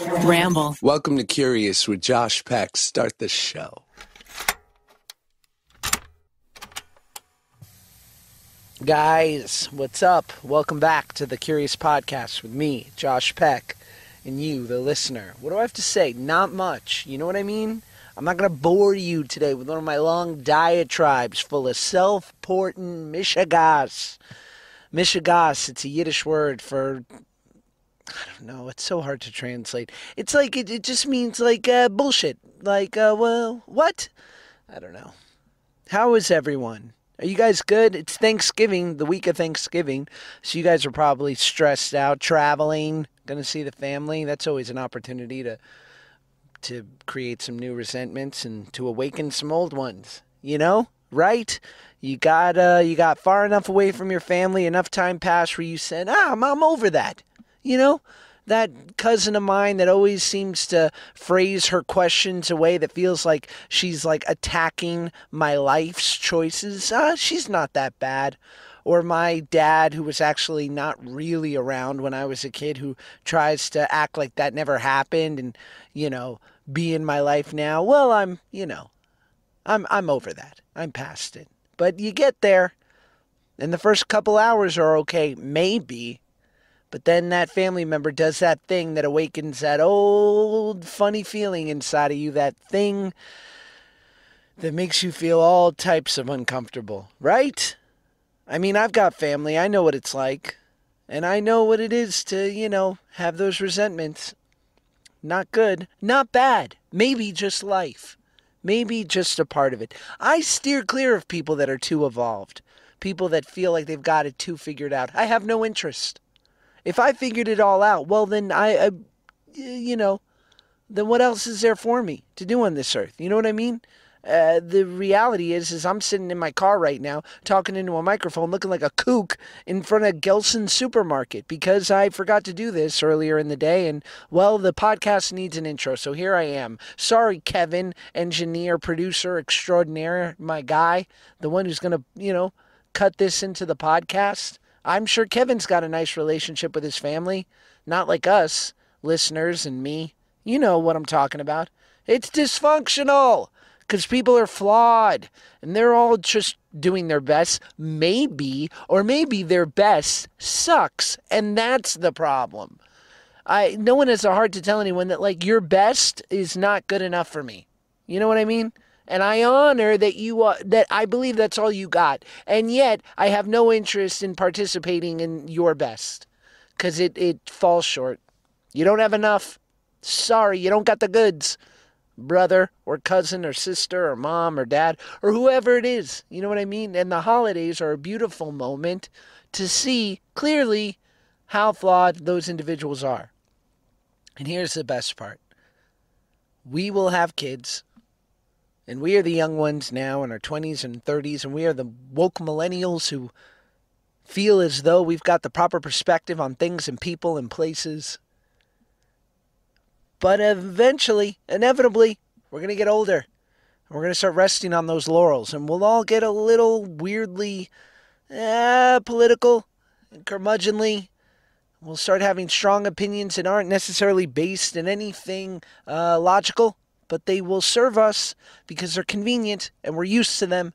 Ramble. Welcome to Curious with Josh Peck. Start the show. Guys, what's up? Welcome back to the Curious Podcast with me, Josh Peck, and you, the listener. What do I have to say? Not much. You know what I mean? I'm not going to bore you today with one of my long diatribes full of self portent mishigas. Mishigas, it's a Yiddish word for. I don't know. It's so hard to translate. It's like, it, it just means like uh, bullshit. Like, uh, well, what? I don't know. How is everyone? Are you guys good? It's Thanksgiving, the week of Thanksgiving. So you guys are probably stressed out, traveling, going to see the family. That's always an opportunity to to create some new resentments and to awaken some old ones. You know, right? You got uh, you got far enough away from your family, enough time passed where you said, "Ah, I'm, I'm over that." You know, that cousin of mine that always seems to phrase her questions a way that feels like she's like attacking my life's choices. Uh, she's not that bad. Or my dad, who was actually not really around when I was a kid, who tries to act like that never happened and, you know, be in my life now. Well, I'm, you know, I'm I'm over that. I'm past it. But you get there. And the first couple hours are okay, maybe. But then that family member does that thing that awakens that old funny feeling inside of you, that thing that makes you feel all types of uncomfortable, right? I mean, I've got family. I know what it's like. And I know what it is to, you know, have those resentments. Not good, not bad. Maybe just life. Maybe just a part of it. I steer clear of people that are too evolved, people that feel like they've got it too figured out. I have no interest. If I figured it all out, well, then I, I, you know, then what else is there for me to do on this earth? You know what I mean? Uh, the reality is, is I'm sitting in my car right now talking into a microphone, looking like a kook in front of Gelson Supermarket because I forgot to do this earlier in the day. And well, the podcast needs an intro, so here I am. Sorry, Kevin, engineer, producer extraordinaire, my guy, the one who's gonna, you know, cut this into the podcast. I'm sure Kevin's got a nice relationship with his family, not like us, listeners, and me. You know what I'm talking about. It's dysfunctional because people are flawed and they're all just doing their best. Maybe, or maybe their best sucks, and that's the problem. I no one has a heart to tell anyone that like your best is not good enough for me. You know what I mean? And I honor that you uh, that I believe that's all you got. And yet I have no interest in participating in your best cuz it it falls short. You don't have enough. Sorry, you don't got the goods. Brother or cousin or sister or mom or dad or whoever it is. You know what I mean? And the holidays are a beautiful moment to see clearly how flawed those individuals are. And here's the best part. We will have kids and we are the young ones now in our 20s and 30s, and we are the woke millennials who feel as though we've got the proper perspective on things and people and places. But eventually, inevitably, we're going to get older. And we're going to start resting on those laurels, and we'll all get a little weirdly eh, political and curmudgeonly. We'll start having strong opinions that aren't necessarily based in anything uh, logical but they will serve us because they're convenient and we're used to them.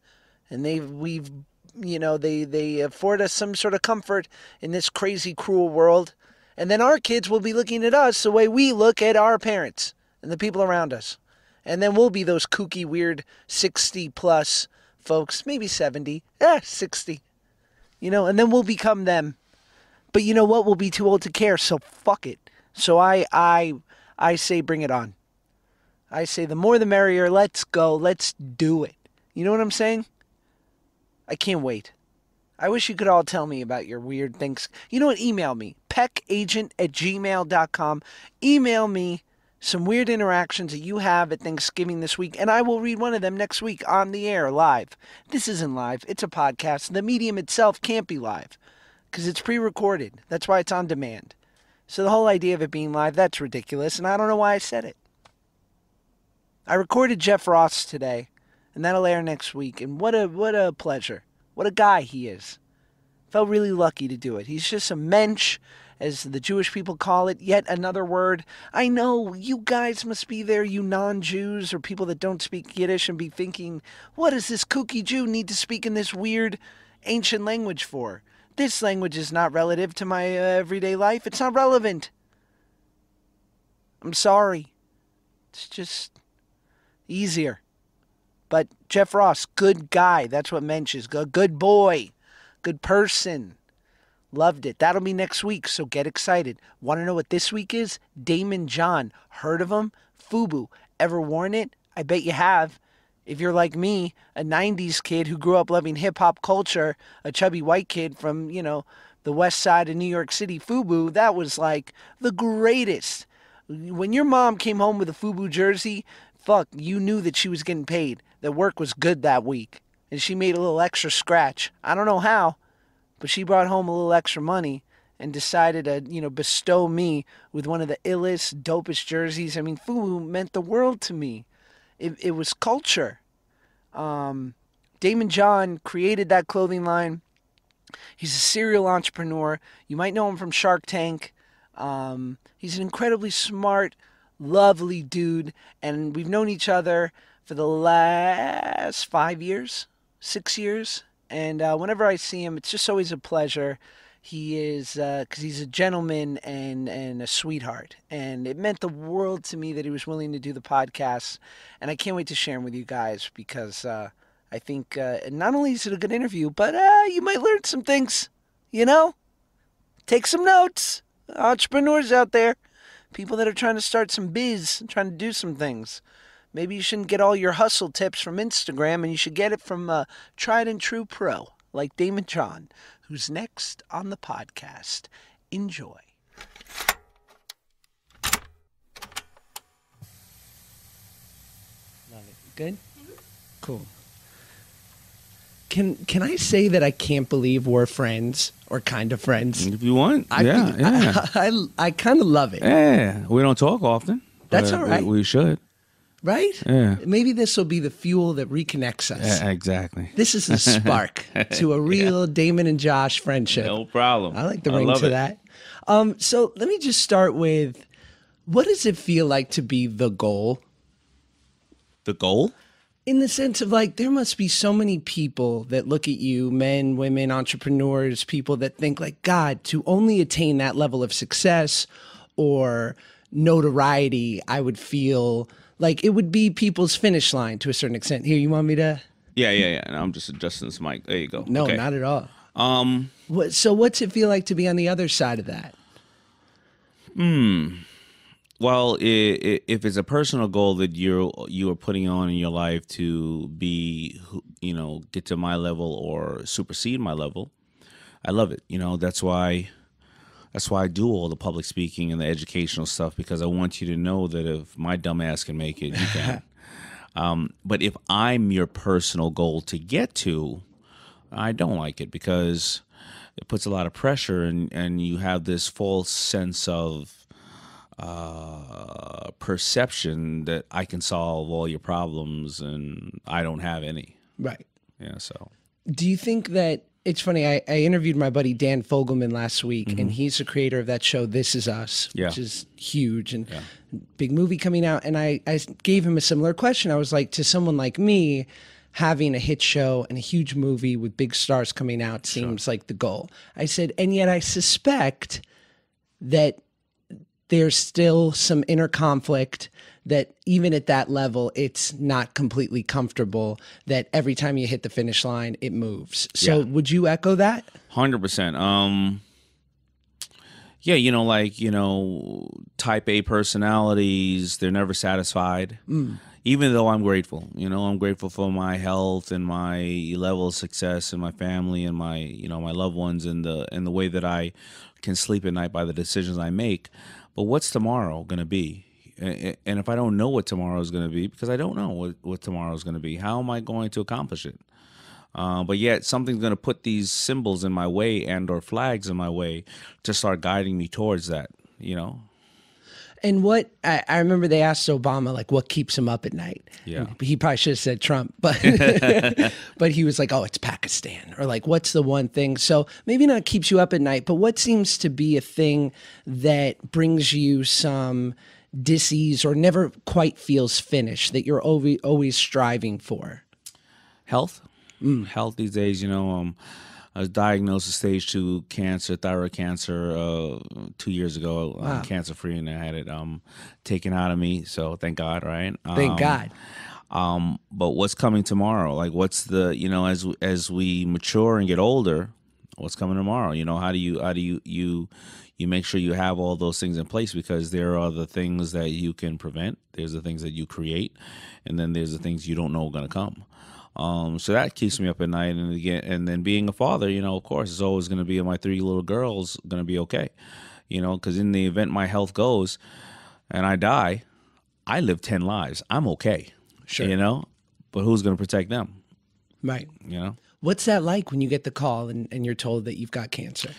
And they we've you know they they afford us some sort of comfort in this crazy cruel world. And then our kids will be looking at us the way we look at our parents and the people around us. And then we'll be those kooky weird 60 plus folks maybe 70 eh 60 you know and then we'll become them. But you know what? We'll be too old to care so fuck it. So i i i say bring it on I say the more the merrier. Let's go. Let's do it. You know what I'm saying? I can't wait. I wish you could all tell me about your weird things. You know what? Email me, peckagent at gmail.com. Email me some weird interactions that you have at Thanksgiving this week, and I will read one of them next week on the air live. This isn't live, it's a podcast. The medium itself can't be live because it's pre recorded. That's why it's on demand. So the whole idea of it being live, that's ridiculous, and I don't know why I said it. I recorded Jeff Ross today, and that'll air next week. And what a what a pleasure. What a guy he is. Felt really lucky to do it. He's just a mensch, as the Jewish people call it, yet another word. I know you guys must be there, you non Jews or people that don't speak Yiddish, and be thinking, what does this kooky Jew need to speak in this weird ancient language for? This language is not relative to my uh, everyday life. It's not relevant. I'm sorry. It's just easier. But Jeff Ross, good guy. That's what Mensch is. Good, good boy. Good person. Loved it. That'll be next week, so get excited. Want to know what this week is? Daymond John. Heard of him? Fubu. Ever worn it? I bet you have. If you're like me, a 90s kid who grew up loving hip hop culture, a chubby white kid from, you know, the west side of New York City, Fubu, that was like the greatest. When your mom came home with a Fubu jersey, fuck, you knew that she was getting paid, that work was good that week. And she made a little extra scratch. I don't know how, but she brought home a little extra money and decided to, you know, bestow me with one of the illest, dopest jerseys. I mean, Fubu meant the world to me. It, it was culture. Um, Daymond John created that clothing line. He's a serial entrepreneur. You might know him from Shark Tank. Um, he's an incredibly smart, lovely dude, and we've known each other for the last five years, six years. And uh, whenever I see him, it's just always a pleasure. He is because uh, he's a gentleman and and a sweetheart, and it meant the world to me that he was willing to do the podcast. And I can't wait to share him with you guys because uh, I think uh, not only is it a good interview, but uh, you might learn some things. You know, take some notes. Entrepreneurs out there, people that are trying to start some biz, trying to do some things. Maybe you shouldn't get all your hustle tips from Instagram and you should get it from a tried and true pro like Daymond John, who's next on the podcast. Enjoy. Love it. Good? Cool. Can can I say that I can't believe we're friends or kind of friends? If you want, I, yeah, yeah, I, I, I kind of love it. yeah. We don't talk often. That's all right. We, we should. Right? Yeah. Maybe this will be the fuel that reconnects us. Yeah, exactly. This is a spark to a real Daymond and Josh friendship. No problem. I like the ring to it. that. Um, so let me just start with what does it feel like to be the goal? The goal? In the sense of like, there must be so many people that look at you, men, women, entrepreneurs, people that think like, God, to only attain that level of success or notoriety, I would feel like it would be people's finish line to a certain extent. Here, you want me to? Yeah, yeah, yeah. And I'm just adjusting this mic. There you go. No, Okay. not at all. Um, What, so, what's it feel like to be on the other side of that? Well, if it's a personal goal that you're you are putting on in your life to be, you know, get to my level or supersede my level, I love it. You know, that's why that's why I do all the public speaking and the educational stuff because I want you to know that if my dumb ass can make it, you can. um, but if I'm your personal goal to get to, I don't like it because it puts a lot of pressure and and you have this false sense of uh, perception that I can solve all your problems and I don't have any. Right. Yeah, so Do you think that it's funny? I, I interviewed my buddy Dan Fogelman last week, and he's the creator of that show, This Is Us, Mm-hmm. Yeah. which is huge and big movie coming out. And I, I gave him a similar question. I was like, to someone like me, having a hit show and a huge movie with big stars coming out seems like the goal. I said, and yet I suspect that there's still some inner conflict that even at that level it's not completely comfortable that every time you hit the finish line it moves so Yeah. would you echo that Hundred percent. Um, yeah, you know, like you know, Type A personalities, they're never satisfied. Even though I'm grateful, you know, I'm grateful for my health and my level of success and my family and my, you know, my loved ones and the and the way that I can sleep at night by the decisions I make. But what's tomorrow going to be? And if I don't know what tomorrow is going to be, because I don't know what, what tomorrow is going to be, how am I going to accomplish it? Uh, but yet something's going to put these symbols in my way and or flags in my way to start guiding me towards that you know And what I, I remember they asked Obama like what keeps him up at night. Yeah. And he probably should have said Trump, but but he was like, oh, it's Pakistan, or like, what's the one thing? So maybe not keeps you up at night, but what seems to be a thing that brings you some disease or never quite feels finished that you're always always striving for? health health these days you know um i was diagnosed with stage two cancer thyroid cancer uh two years ago. I'm cancer free and i had it um taken out of me so thank god right? Thank Um, God. um but what's coming tomorrow? Like what's the you know as as we mature and get older what's coming tomorrow? You know how do you how do you you you make sure you have all those things in place? Because there are the things that you can prevent there's the things that you create and then there's the things you don't know are going to come um, so that keeps me up at night and again and then being a father you know of course it's always going to be my three little girls going to be okay you know because in the event my health goes and i die i live 10 lives i'm okay Sure. you know but who's going to protect them Right. you know What's that like when you get the call and, and you're told that you've got cancer?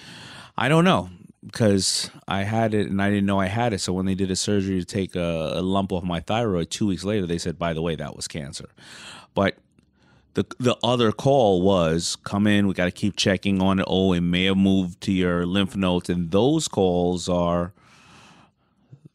I don't know because I had it and I didn't know I had it. So when they did a surgery to take a, a lump off my thyroid, two weeks later they said, "By the way, that was cancer." But the the other call was, "Come in. We got to keep checking on it. Oh, it may have moved to your lymph nodes." And those calls are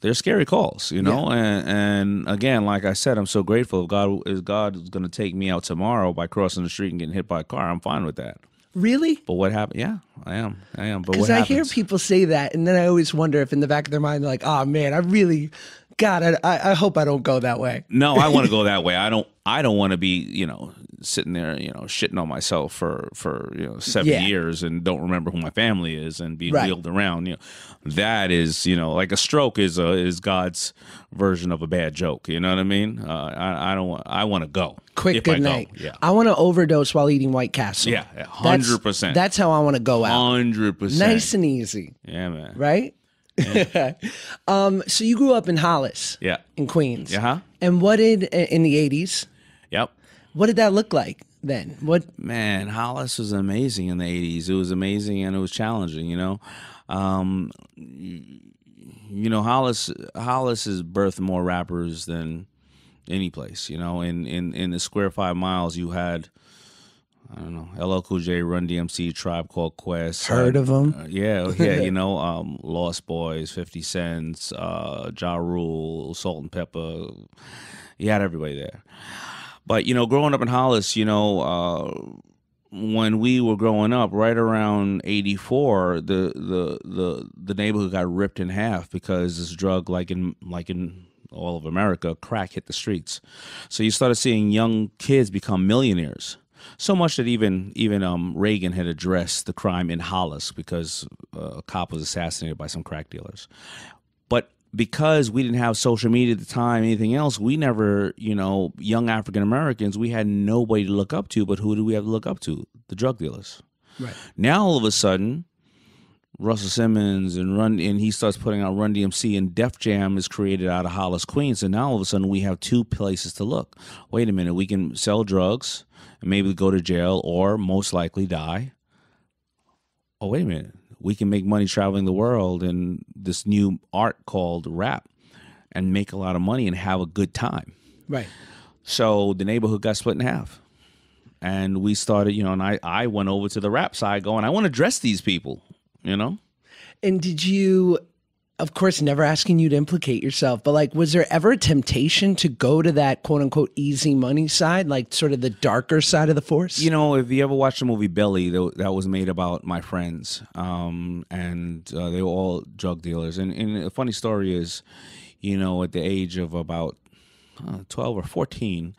they're scary calls, you know. And and again, like I said, I'm so grateful. If God is God is going to take me out tomorrow by crossing the street and getting hit by a car, I'm fine with that. Really? But what happened? Yeah, I am. I am. But Because I hear people say that, and then I always wonder if in the back of their mind they're like, "Oh man, I really, God, I, I I hope I don't go that way." No, I want to go that way. I don't. I don't want to be, you know, sitting there, you know, shitting on myself for for you know seven Yeah. years and don't remember who my family is and being Right. wheeled around. You know, that is, you know, like a stroke is a is God's version of a bad joke. You know what I mean? Uh, I I don't want. I want to go. Quick good I go. night. Yeah, I want to overdose while eating White Castle. Yeah, yeah, 100%. That's how I want to go out. hundred percent. Nice and easy, Yeah, man. right? um, so you grew up in Hollis, Yeah. in Queens. Uh-huh. And what did in the '80s? Yep. What did that look like then? What? Man, Hollis was amazing in the '80s. It was amazing and it was challenging. You know, um, you know Hollis. Hollis has birthed more rappers than any place. You know, in in in the square five miles, you had. I don't know. LL Cool J, Run DMC, Tribe Called Quest. Heard uh, them? uh, yeah, yeah. You know, um, Lost Boyz, Fifty Cents, uh, Ja Rule, Salt-N-Pepa. You had everybody there. But you know, growing up in Hollis, you know, uh, when we were growing up, right around '84, the the the the neighborhood got ripped in half because this drug, like in like in all of America, crack hit the streets. So you started seeing young kids become millionaires. So much that even even um, Reagan had addressed the crime in Hollis because uh, a cop was assassinated by some crack dealers. Because we didn't have social media at the time, anything else, we never, you know, young African Americans, we had nobody to look up to. But who do we have to look up to? The drug dealers. Right. Now all of a sudden, Russell Simmons and Run and he starts putting out Run DMC and Def Jam is created out of Hollis, Queens. And now all of a sudden we have two places to look. Wait a minute, we can sell drugs and maybe go to jail or most likely die. Oh wait a minute, we can make money traveling the world in this new art called rap and make a lot of money and have a good time. Right. So the neighborhood got split in half. And we started, you know, and I, I went over to the rap side going, I want to dress these people, you know? And did you, of course, never asking you to implicate yourself, but like, was there ever a temptation to go to that quote unquote easy money side, like sort of the darker side of the force? You know, if you ever watched the movie Belly, that was made about my friends, um, and uh, they were all drug dealers. And, and a funny story is, you know, at the age of about uh, 12 or 14,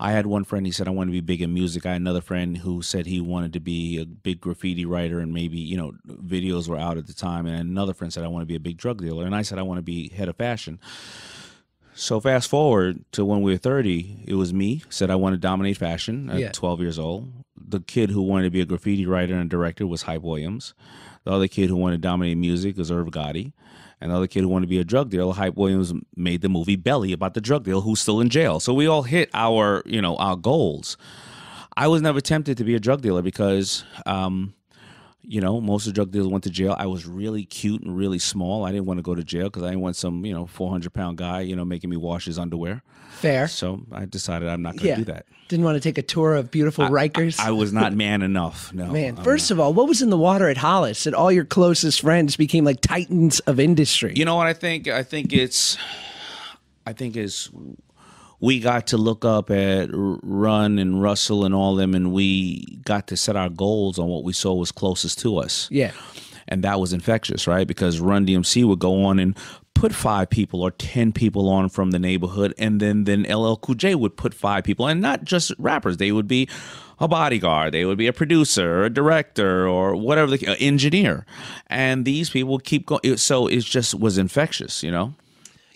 I had one friend, he said, I want to be big in music. I had another friend who said he wanted to be a big graffiti writer and maybe, you know, videos were out at the time. And another friend said, I want to be a big drug dealer. And I said, I want to be head of fashion. So fast forward to when we were 30, it was me, said I want to dominate fashion at Yeah. 12 years old. The kid who wanted to be a graffiti writer and director was Hype Williams. The other kid who wanted to dominate music was Irv Gotti. And the other kid who wanted to be a drug dealer, Hype Williams made the movie Belly about the drug dealer who's still in jail. So we all hit our, you know, our goals. I was never tempted to be a drug dealer because um, You know, most of the drug dealers went to jail. I was really cute and really small. I didn't want to go to jail because I didn't want some, you know, 400 pound guy, you know, making me wash his underwear. Fair. So I decided I'm not going to Yeah. do that. Didn't want to take a tour of beautiful Rikers. I was not man enough. No. Man, I'm first of all, what was in the water at Hollis that all your closest friends became like titans of industry? You know what I think? I think it's, I think it's, we got to look up at Run and Russell and all them, and we got to set our goals on what we saw was closest to us. yeah. And that was infectious, right? Because Run DMC would go on and put five people or ten people on from the neighborhood, and then then LL Cool J would put five people, and not just rappers. They would be a bodyguard, they would be a producer, a director, or whatever the uh, engineer, and these people keep going. So it just was infectious, you know.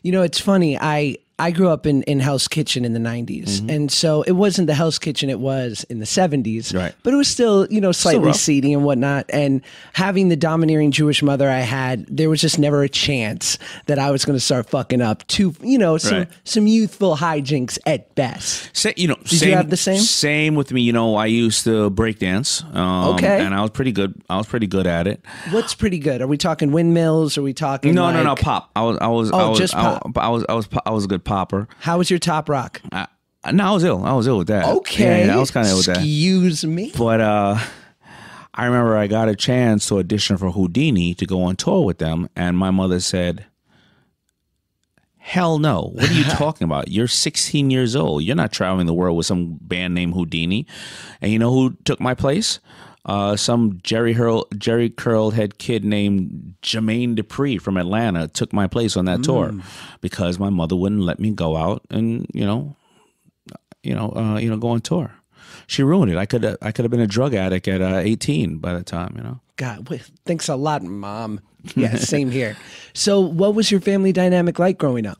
You know, it's funny. I I grew up in, in Hell's Kitchen in the 90s. Mm-hmm. And so it wasn't the Hell's Kitchen it was in the 70s. Right. But it was still, you know, slightly seedy and whatnot. And having the domineering Jewish mother I had, there was just never a chance that I was going to start fucking up to, you know, some, Right. some youthful hijinks at best. Say, you know, you same, have the same? Same with me. You know, I used to break dance. Um, Okay. and I was pretty good. I was pretty good at it. What's pretty good? Are we talking windmills? Are we talking No, no, no, like- pop. I was, I was, Oh, I was, just I, pop. I was, I was, I was a good popper. How was your top rock? I, no, I was ill. I was ill with that. Okay. yeah, yeah, I was kind of ill with that. Excuse me. But uh, I remember I got a chance to audition for Whodini to go on tour with them, and my mother said, "Hell no! What are you talking about? You're 16 years old. You're not traveling the world with some band named Whodini." And you know who took my place? Uh, some Jerry Hurl, Jerry curled head kid named Jermaine Dupri from Atlanta took my place on that tour because my mother wouldn't let me go out and you know you know, uh, you know, go on tour. She ruined it. I could, I could have been a drug addict at uh, 18 by the time, you know. God, thanks a lot, mom. Yeah, same here. So, what was your family dynamic like growing up?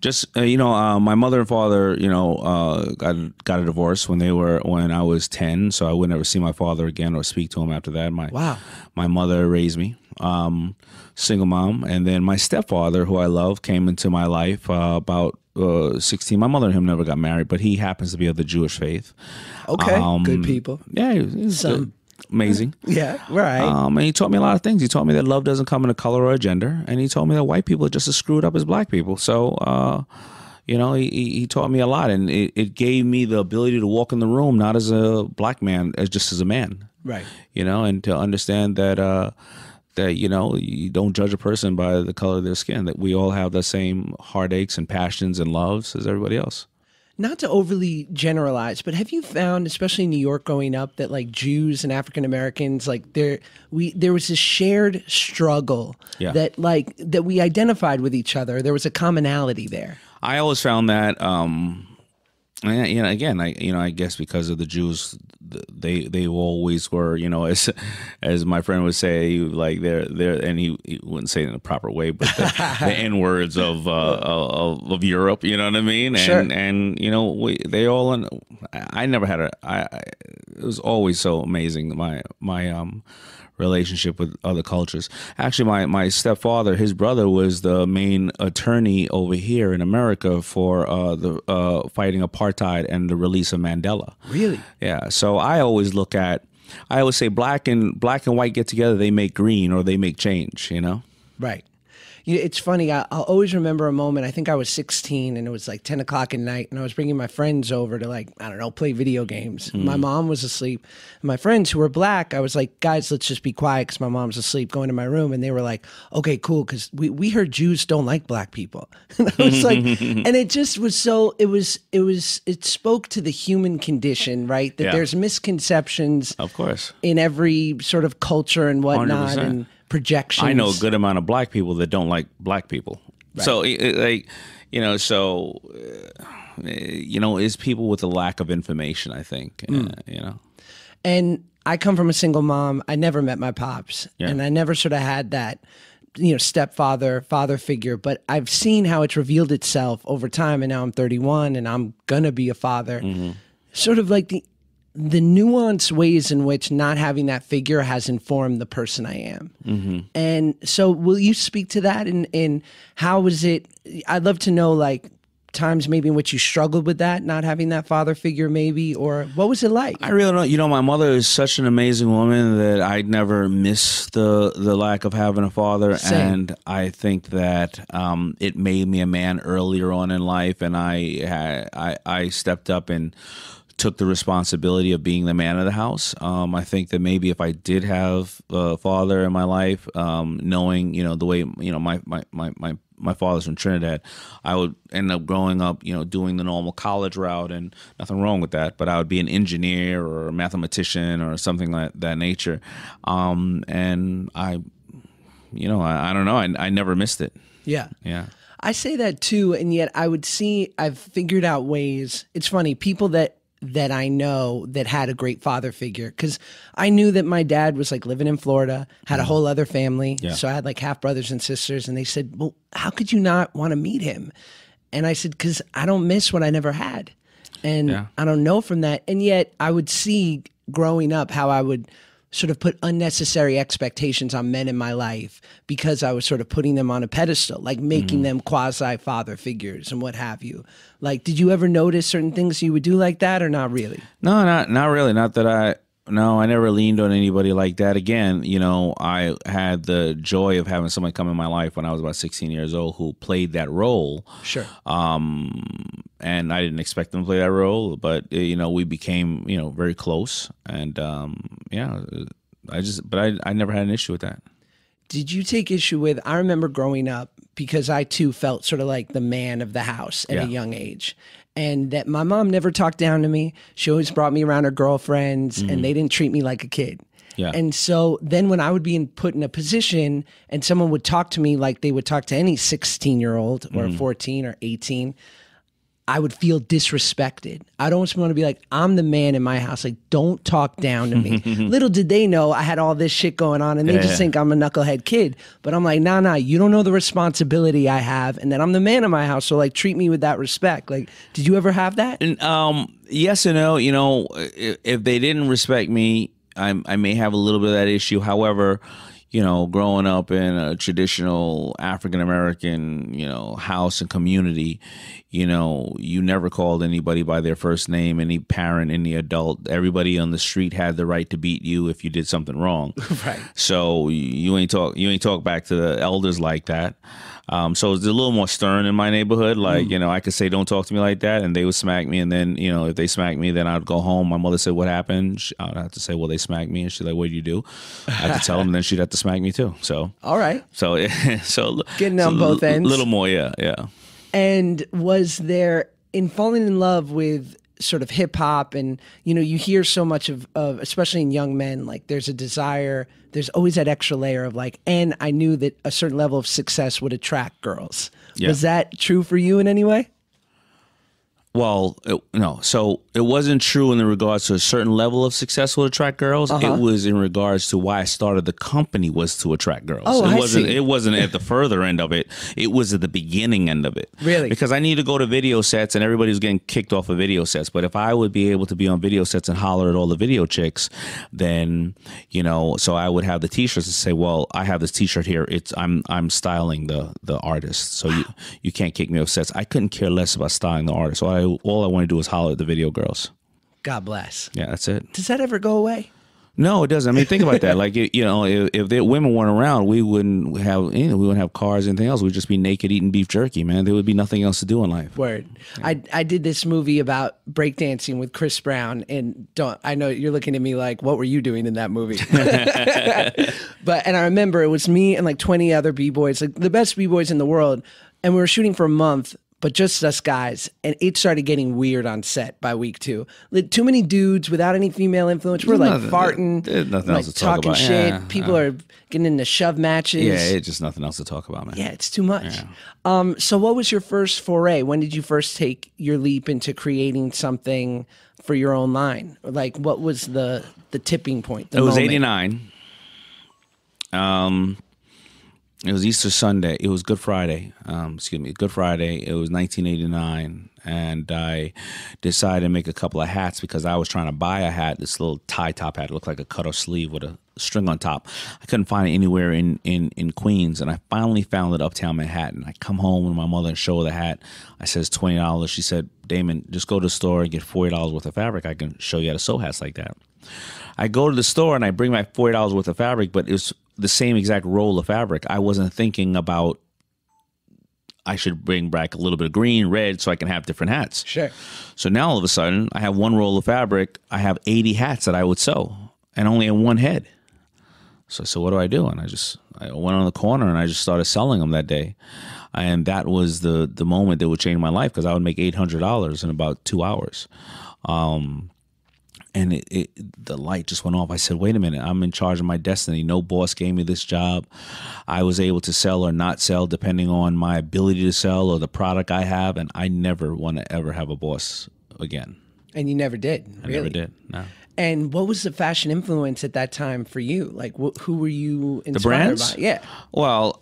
Just uh, you know, uh, my mother and father, you know, uh, got got a divorce when they were when I was 10, so I would never see my father again or speak to him after that. My Wow. my mother raised me, um, single mom, and then my stepfather, who I love, came into my life uh, about uh, 16. My mother and him never got married, but he happens to be of the Jewish faith. Okay, Um, good people. Yeah, he was- he was Some- good. Amazing. Yeah, right. Um, and he taught me a lot of things. He taught me that love doesn't come in a color or a gender, and he told me that white people are just as screwed up as black people. So, uh, you know, he, he taught me a lot, and it, it gave me the ability to walk in the room not as a black man, as just as a man. right. You know, and to understand that uh, that you know you don't judge a person by the color of their skin. That we all have the same heartaches and passions and loves as everybody else. Not to overly generalize, but have you found, especially in New York growing up, that like Jews and African Americans, like there we there was this shared struggle Yeah. that like that we identified with each other. There was a commonality there. I always found that, um, and, you know, again, I you know, I guess because of the Jews, they they always were, you know, as as my friend would say, like they're they're, and he, he wouldn't say it in a proper way, but the, the n words of, uh, of of Europe, you know what I mean? And Sure. and you know, we they all, in, I I never had a, I, I it was always so amazing my my um relationship with other cultures. Actually, my, my stepfather, his brother, was the main attorney over here in America for uh, the uh, fighting apartheid and the release of Mandela. Really? Yeah. So I always look at, I always say black and black and white get together, they make green or they make change. You know. Right. You know, it's funny. I, I'll always remember a moment. I think I was 16 and it was like 10 o'clock at night, and I was bringing my friends over to like I don't know play video games. Hmm. My mom was asleep. And my friends who were black, I was like, guys, let's just be quiet because my mom's asleep. Going to my room, and they were like, okay, cool, because we we heard Jews don't like black people. and I was like, and it just was so. It was it was it spoke to the human condition, right? That Yeah. there's misconceptions Of course. in every sort of culture and whatnot 100%. and projections. I know a good amount of black people that don't like black people. So, it, it, like, you know, so, uh, you know, it's people with a lack of information, I think, uh, you know. And I come from a single mom. I never met my pops, Yeah. and I never sort of had that, you know, stepfather, father figure. But I've seen how it's revealed itself over time, and now I'm 31, and I'm gonna be a father. Mm-hmm. Sort of like the the nuanced ways in which not having that figure has informed the person I am. Mm-hmm. And so, will you speak to that? And and how was it? I'd love to know, like, times maybe in which you struggled with that, not having that father figure, maybe, or what was it like? I really don't. You know, my mother is such an amazing woman that I'd never miss the the lack of having a father, Same. and I think that um, it made me a man earlier on in life, and I I I stepped up and took the responsibility of being the man of the house. Um, I think that maybe if I did have a father in my life, um, knowing you know the way you know my my my my my father's from Trinidad, I would end up growing up, you know, doing the normal college route, and nothing wrong with that. But I would be an engineer or a mathematician or something like that nature. Um, and I, you know, I, I don't know. I, I never missed it. yeah. Yeah. I say that too, and yet I would see I've figured out ways. It's funny, people that that I know that had a great father figure because I knew that my dad was like living in Florida, had a mm-hmm. whole other family. Yeah. so I had like half brothers and sisters, and they said, "Well, how could you not want to meet him?" And I said, "Because I don't miss what I never had, and Yeah. I don't know from that." And yet I would see growing up how I would sort of put unnecessary expectations on men in my life because I was sort of putting them on a pedestal, like making Mm-hmm. them quasi father figures and what have you. Like, did you ever notice certain things you would do like that or not really? No, not not really. Not that I. No, I never leaned on anybody like that. Again, you know, I had the joy of having someone come in my life when I was about 16 years old who played that role. Sure. um, and I didn't expect them to play that role, but uh, you know we became you know very close, and um, yeah, I just but I I never had an issue with that. Did you take issue with? I remember growing up because I too felt sort of like the man of the house at a young age. And that my mom never talked down to me. She always brought me around her girlfriends and mm. they didn't treat me like a kid. Yeah. And so then when I would be in, put in a position and someone would talk to me like they would talk to any 16 year old or mm. 14 or 18, I would feel disrespected. I'd almost want to be like, I'm the man in my house. Like, don't talk down to me. Little did they know I had all this shit going on and they Yeah. just think I'm a knucklehead kid. But I'm like, nah, nah, you don't know the responsibility I have and that I'm the man in my house. So, like, treat me with that respect. Like, did you ever have that? And um, yes and no. You know, if, if they didn't respect me, I, I may have a little bit of that issue. However, you know, growing up in a traditional African American, you know, house and community, you know, you never called anybody by their first name. Any parent, any adult, everybody on the street had the right to beat you if you did something wrong. Right. So you ain't talk you ain't talk back to the elders like that. Um, so it's a little more stern in my neighborhood. Like you know, I could say don't talk to me like that, and they would smack me. And then you know, if they smack me, then I'd go home. My mother said, "What happened?" She- I'd have to say, "Well, they smacked me," and she's like, "What did you do?" I had to tell them, and then she'd have to smack me too. So All right. so so Getting on so both ends. A little more, yeah, yeah. And was there in falling in love with sort of hip hop and you know you hear so much of, of especially in young men like there's a desire there's always that extra layer of like and I knew that a certain level of success would attract girls. Yeah. Was that true for you in any way? Well, it, no. So it wasn't true in the regards to a certain level of success will attract girls. Uh-huh. It was in regards to why I started the company was to attract girls. Oh, it I wasn't. see. It wasn't at the further end of it. It was at the beginning end of it. Really? Because I need to go to video sets, and everybody was getting kicked off of video sets. But if I would be able to be on video sets and holler at all the video chicks, then you know, so I would have the T-shirts and say, "Well, I have this T-shirt here. It's I'm I'm styling the the artist, so you you can't kick me off sets. I couldn't care less about styling the artist. All I all I want to do is holler at the video girls. God bless. Yeah, that's it. Does that ever go away? No, it doesn't. I mean, think about that. Like, you know, if, if the women weren't around, we wouldn't have, you know, we wouldn't have cars anything else. We'd just be naked eating beef jerky, man. There would be nothing else to do in life. Word. I I did this movie about breakdancing with Chris Brown and don't I know you're looking at me like what were you doing in that movie? but and I remember it was me and like 20 other b-boys, like the best b-boys in the world, and we were shooting for a month but just us guys, and it started getting weird on set by week two. Like, too many dudes without any female influence. We're like nothing- farting, there's nothing like else to talk talking about. shit. Yeah, People are getting into shove matches. Yeah, it's just nothing else to talk about, man. Yeah, it's too much. Um, so, what was your first foray? When did you first take your leap into creating something for your own line? Like, what was the the tipping point? The It was moment? 89. Um, it was Easter Sunday. It was Good Friday. Um, excuse me, Good Friday. It was 1989, and I decided to make a couple of hats because I was trying to buy a hat. This little tie top hat. It looked like a cut off sleeve with a string on top. I couldn't find it anywhere in in in Queens, and I finally found it uptown Manhattan. I come home with my mother and show her the hat. I says twenty dollars. She said, Daymond, just go to the store and get forty dollars worth of fabric. I can show you how to sew hats like that. I go to the store and I bring my forty dollars worth of fabric, but it was the same exact roll of fabric. I wasn't thinking about I should bring back a little bit of green, red, so I can have different hats. Sure. So now all of a sudden, I have one roll of fabric. I have 80 hats that I would sew, and only in one head. So I said, "What do I do?" And I just I went on the corner and I just started selling them that day, and that was the the moment that would change my life because I would make eight hundred dollars in about two hours. Um, and it, it, the light just went off. I said, "Wait a minute! I'm in charge of my destiny. No boss gave me this job. I was able to sell or not sell depending on my ability to sell or the product I have, and I never want to ever have a boss again. And you never did. I never did. No. And what was the fashion influence at that time for you? Like, wh- who were you inspired brands? by? Yeah. Well,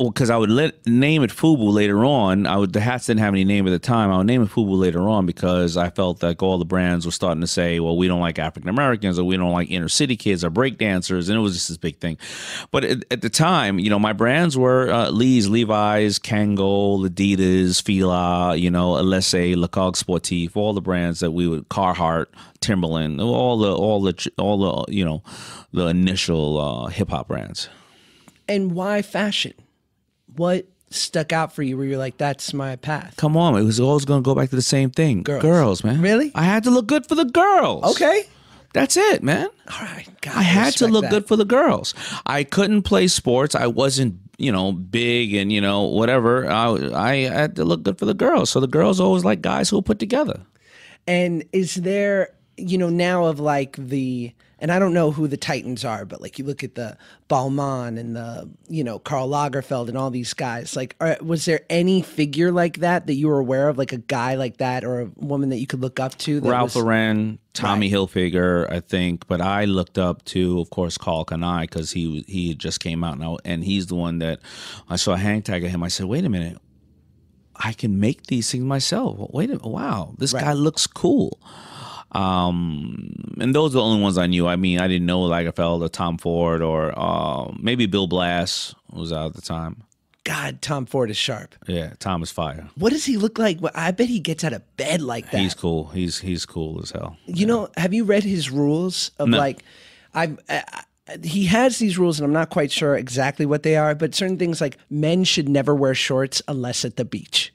well, because I would let, name it Fubu later on. I would the hats didn't have any name at the time. I would name it Fubu later on because I felt like all the brands were starting to say, "Well, we don't like African Americans, or we don't like inner city kids, or break dancers," and it was just this big thing. But at, at the time, you know, my brands were uh, Lee's, Levi's, Kangol, Adidas, Fila, you know, Ellesse, Lecoq Sportif, all the brands that we would Carhartt, Timberland, all the all the all the you know the initial uh, hip hop brands. And why fashion? What stuck out for you where you're like, that's my path? Come on, it was always going to go back to the same thing. Girls. man. Really? I had to look good for the girls. Okay. That's it, man. All right. God, I had to look that. good for the girls. I couldn't play sports. I wasn't, you know, big and you know whatever. I I had to look good for the girls. So the girls always like guys who are put together. And is there, you know, now of like the, and I don't know who the Titans are, but like you look at the Balmain and the, you know, Karl Lagerfeld and all these guys. Like, are, was there any figure like that that you were aware of, like a guy like that or a woman that you could look up to? That Ralph was, Lauren, Tommy Hilfiger, I think, but I looked up to, of course, Karl Kani because he he just came out now, and he's the one that I saw a hang tag of him. I said, "Wait a minute, I can make these things myself. Wait a minute, wow, this guy looks cool." Um, and those are the only ones I knew. I mean, I didn't know Lagerfeld or Tom Ford or uh, maybe Bill Blass was out at the time. God, Tom Ford is sharp. Yeah, Tom is Fire. What does he look like? Well, I bet he gets out of bed like that. He's cool. He's he's cool as hell. You know, have you read his rules of No. like, I've. I- he has these rules, and I'm not quite sure exactly what they are, but certain things like men should never wear shorts unless at the beach.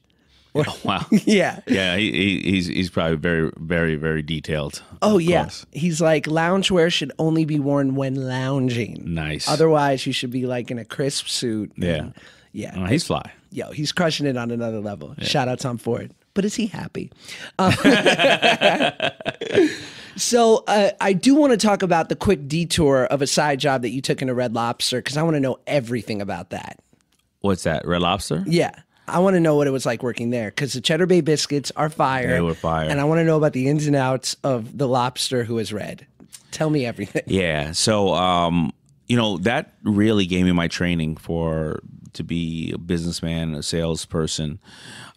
Wow. Yeah. Yeah, he, he, he's he's probably very very very detailed. Oh of yeah. He's like loungewear should only be worn when lounging. Nice. Otherwise, you should be like in a crisp suit. Yeah. yeah. Uh, he's fly. Yo, he's crushing it on another level. Shout out Tom Ford. But is he happy? Uh, so uh, I do want to talk about the quick detour of a side job that you took in a Red Lobster because I want to know everything about that. What's that? Red Lobster? Yeah. I want to know what it was like working there because the Cheddar Bay biscuits are fire. They were fire. And I want to know about the ins and outs of the lobster who is red. Tell me everything. Yeah. So, um, you know, that really gave me my training for to be a businessman, a salesperson.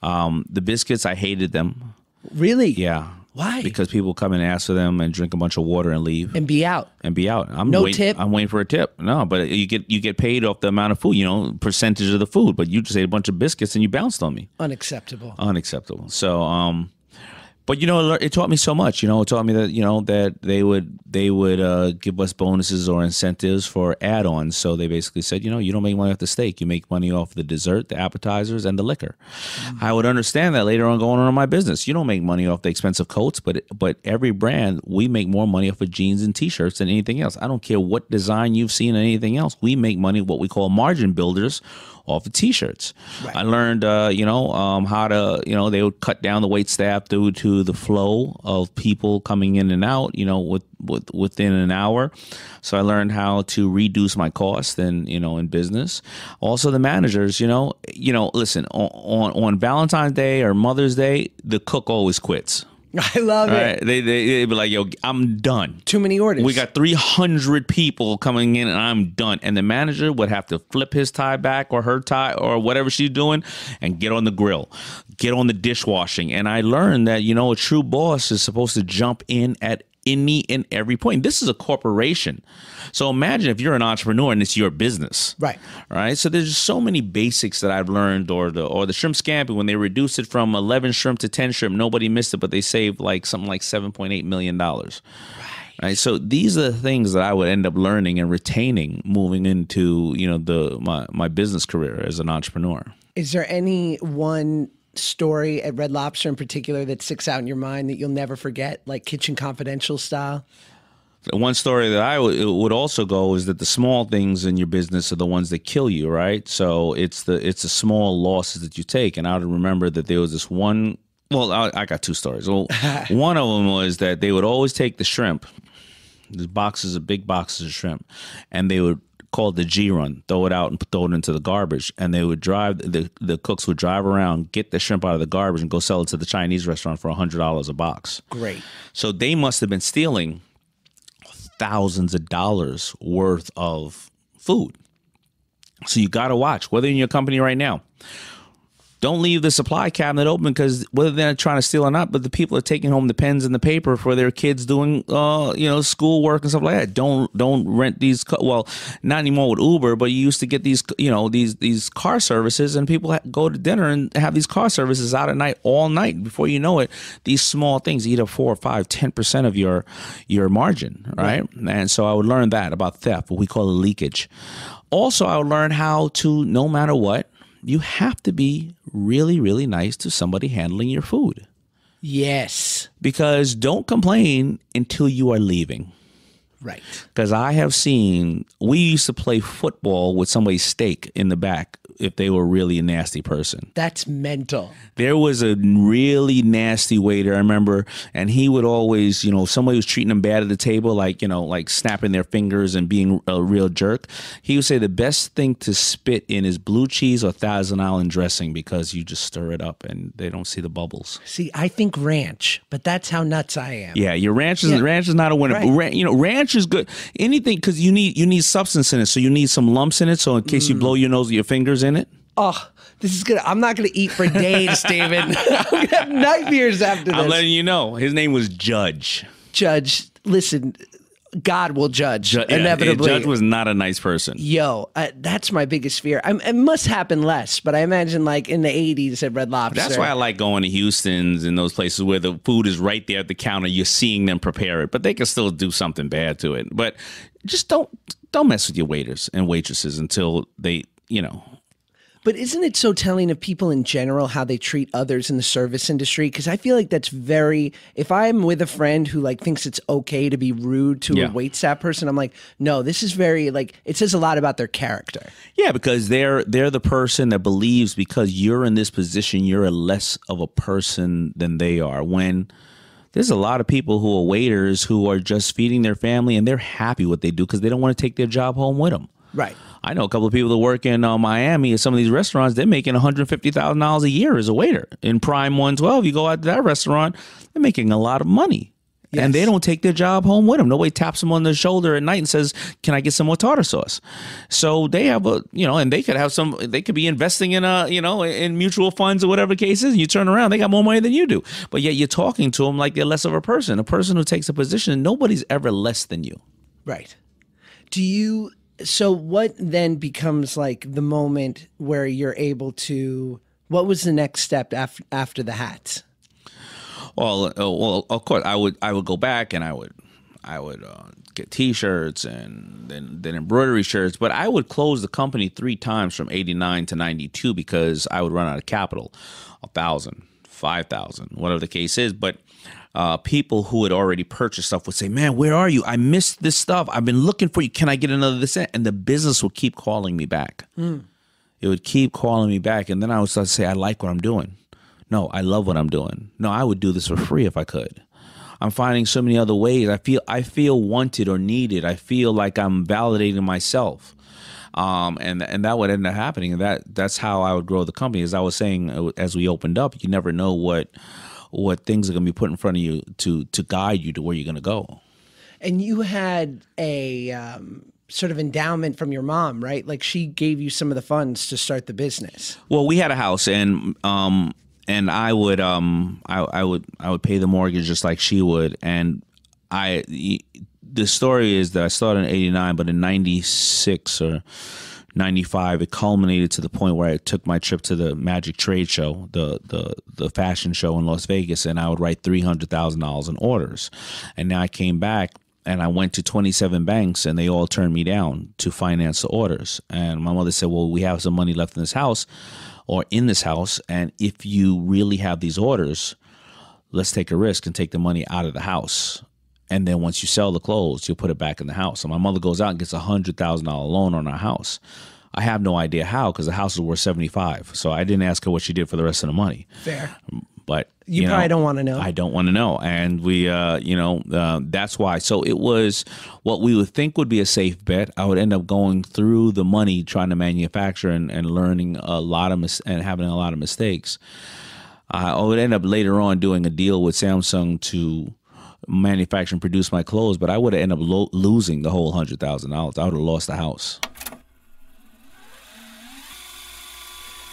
Um, the biscuits, I hated them. Really? Yeah. Why? Because people come and ask for them and drink a bunch of water and leave. And be out. and be out. I'm No wait- tip? I'm waiting for a tip. No, but you get you get paid off the amount of food, you know, percentage of the food. But you just ate a bunch of biscuits and you bounced on me. Unacceptable. Unacceptable. So, um, but you know, it taught me so much. You know, it taught me that you know that they would they would uh, give us bonuses or incentives for add-ons. So they basically said, you know, you don't make money off the steak, you make money off the dessert, the appetizers, and the liquor. I would understand that later on going on in my business. You don't make money off the expensive coats, but but every brand we make more money off of jeans and t-shirts than anything else. I don't care what design you've seen or anything else. We make money what we call margin builders off of t-shirts. I learned, uh, you know, um, how to, you know, they would cut down the wait staff due to the flow of people coming in and out, you know, with, with within an hour. So I learned how to reduce my cost and, you know, in business. Also the managers, you know, you know, listen, on, on, on Valentine's Day or Mother's Day, the cook always quits. I love All it. right. They, they, they'd be like, yo, I'm done. Too many orders. We got 300 people coming in and I'm done. And the manager would have to flip his tie back or her tie or whatever she's doing and get on the grill, get on the dishwashing. And I learned that, you know, a true boss is supposed to jump in at any and every point. This is a corporation. So imagine if you're an entrepreneur and it's your business. Right. Right. So there's so many basics that I've learned or the or the shrimp scampi when they reduced it from 11 shrimp to 10 shrimp, nobody missed it, but they saved like something like 7.8 million dollars. Right. So these are the things that I would end up learning and retaining moving into, you know, the my, my business career as an entrepreneur. Is there any one story at Red Lobster in particular that sticks out in your mind that you'll never forget, like Kitchen Confidential style? One story that I w- would also go is that the small things in your business are the ones that kill you, right? So it's the it's the small losses that you take. And I would remember that there was this one. Well, I, I got two stories. Well, one of them was that they would always take the shrimp, the boxes of big boxes of shrimp, and they would call it the G run, throw it out and throw it into the garbage. And they would drive the the cooks would drive around, get the shrimp out of the garbage, and go sell it to the Chinese restaurant for hundred dollars a box. Great. So they must have been stealing thousands of dollars worth of food. So you got to watch whether in your company right now. Don't leave the supply cabinet open because whether they're trying to steal or not, but the people are taking home the pens and the paper for their kids doing, uh, you know, schoolwork and stuff like that. Don't don't rent these. Well, not anymore with Uber, but you used to get these, you know, these these car services, and people go to dinner and have these car services out at night all night. Before you know it, these small things eat up four, five, ten percent of your your margin, right? right? And so I would learn that about theft, what we call a leakage. Also, I would learn how to, no matter what, you have to be really, really nice to somebody handling your food. Yes. Because don't complain until you are leaving. Right. Because I have seen, we used to play football with somebody's steak in the back if they were really a nasty person. That's mental. There was a really nasty waiter, I remember, and he would always, you know, somebody was treating him bad at the table, like, you know, like snapping their fingers and being a real jerk. He would say the best thing to spit in is blue cheese or Thousand Island dressing because you just stir it up and they don't see the bubbles. See, I think ranch, but that's how nuts I am. Yeah, your ranch is yeah. ranch is not a winner. Right. you know, ranch is good. Anything because you need you need substance in it, so you need some lumps in it. So in case mm. you blow your nose with your fingers in it. Oh, this is gonna. I'm not gonna eat for days, David. I'm gonna have nightmares after this. I'm letting you know. His name was Judge. Judge, listen. God will judge Ju- inevitably. Yeah, Judge was not a nice person. Yo, uh, that's my biggest fear. I, it must happen less, but I imagine like in the '80s at Red Lobster. That's why I like going to Houston's and those places where the food is right there at the counter. You're seeing them prepare it, but they can still do something bad to it. But just don't don't mess with your waiters and waitresses until they, you know, but isn't it so telling of people in general how they treat others in the service industry? Because I feel like that's very. If I'm with a friend who like thinks it's okay to be rude to yeah. a wait staff person, I'm like, no, this is very like it says a lot about their character. Yeah, because they're they're the person that believes because you're in this position, you're a less of a person than they are. When there's a lot of people who are waiters who are just feeding their family and they're happy what they do because they don't want to take their job home with them. Right. I know a couple of people that work in uh, Miami at some of these restaurants. They're making one hundred fifty thousand dollars a year as a waiter in Prime One Twelve. You go out to that restaurant, they're making a lot of money. Yes. And they don't take their job home with them. Nobody taps them on the shoulder at night and says, "Can I get some more tartar sauce?" So they have a, you know, and they could have some. They could be investing in a, you know, in mutual funds or whatever the case is. And you turn around, they got more money than you do, but yet you're talking to them like they're less of a person. A person who takes a position, nobody's ever less than you. Right. Do you so what then becomes like the moment where you're able to what was the next step after after the hats? Well uh, well of course i would i would go back and i would i would uh, get t-shirts and then then embroidery shirts but i would close the company three times from 89 to 92 because i would run out of capital. A thousand five thousand whatever the case is but uh, people who had already purchased stuff would say, "Man, where are you? I missed this stuff. I've been looking for you. Can I get another this?" And the business would keep calling me back. Mm. It would keep calling me back, and then I would start to say, "I like what I'm doing. No, I love what I'm doing. No, I would do this for free if I could." I'm finding so many other ways. I feel I feel wanted or needed. I feel like I'm validating myself. Um, and and that would end up happening. And that that's how I would grow the company. As I was saying, uh, as we opened up, you never know what what things are going to be put in front of you to to guide you to where you're going to go. And you had a um, sort of endowment from your mom, right? Like she gave you some of the funds to start the business. Well, we had a house, and um, and I would um, I, I would I would pay the mortgage just like she would, and I the story is that I started in '89, but in '96 or 95 it culminated to the point where I took my trip to the Magic Trade Show, the the the fashion show in Las Vegas and I would write $300,000 in orders. And now I came back and I went to 27 banks and they all turned me down to finance the orders. And my mother said, "Well, we have some money left in this house or in this house and if you really have these orders, let's take a risk and take the money out of the house." And then once you sell the clothes, you'll put it back in the house. So my mother goes out and gets a hundred thousand dollar loan on our house. I have no idea how because the house is worth seventy five. So I didn't ask her what she did for the rest of the money. Fair. But You, know, probably don't want to know. I don't want to know, and we, uh, you know, uh, that's why. So it was what we would think would be a safe bet. I would end up going through the money trying to manufacture and, and learning a lot of mis- and having a lot of mistakes. I would end up later on doing a deal with Samsung to manufacture and produce my clothes, but I would have ended up lo- losing the whole hundred thousand dollars. I would have lost the house.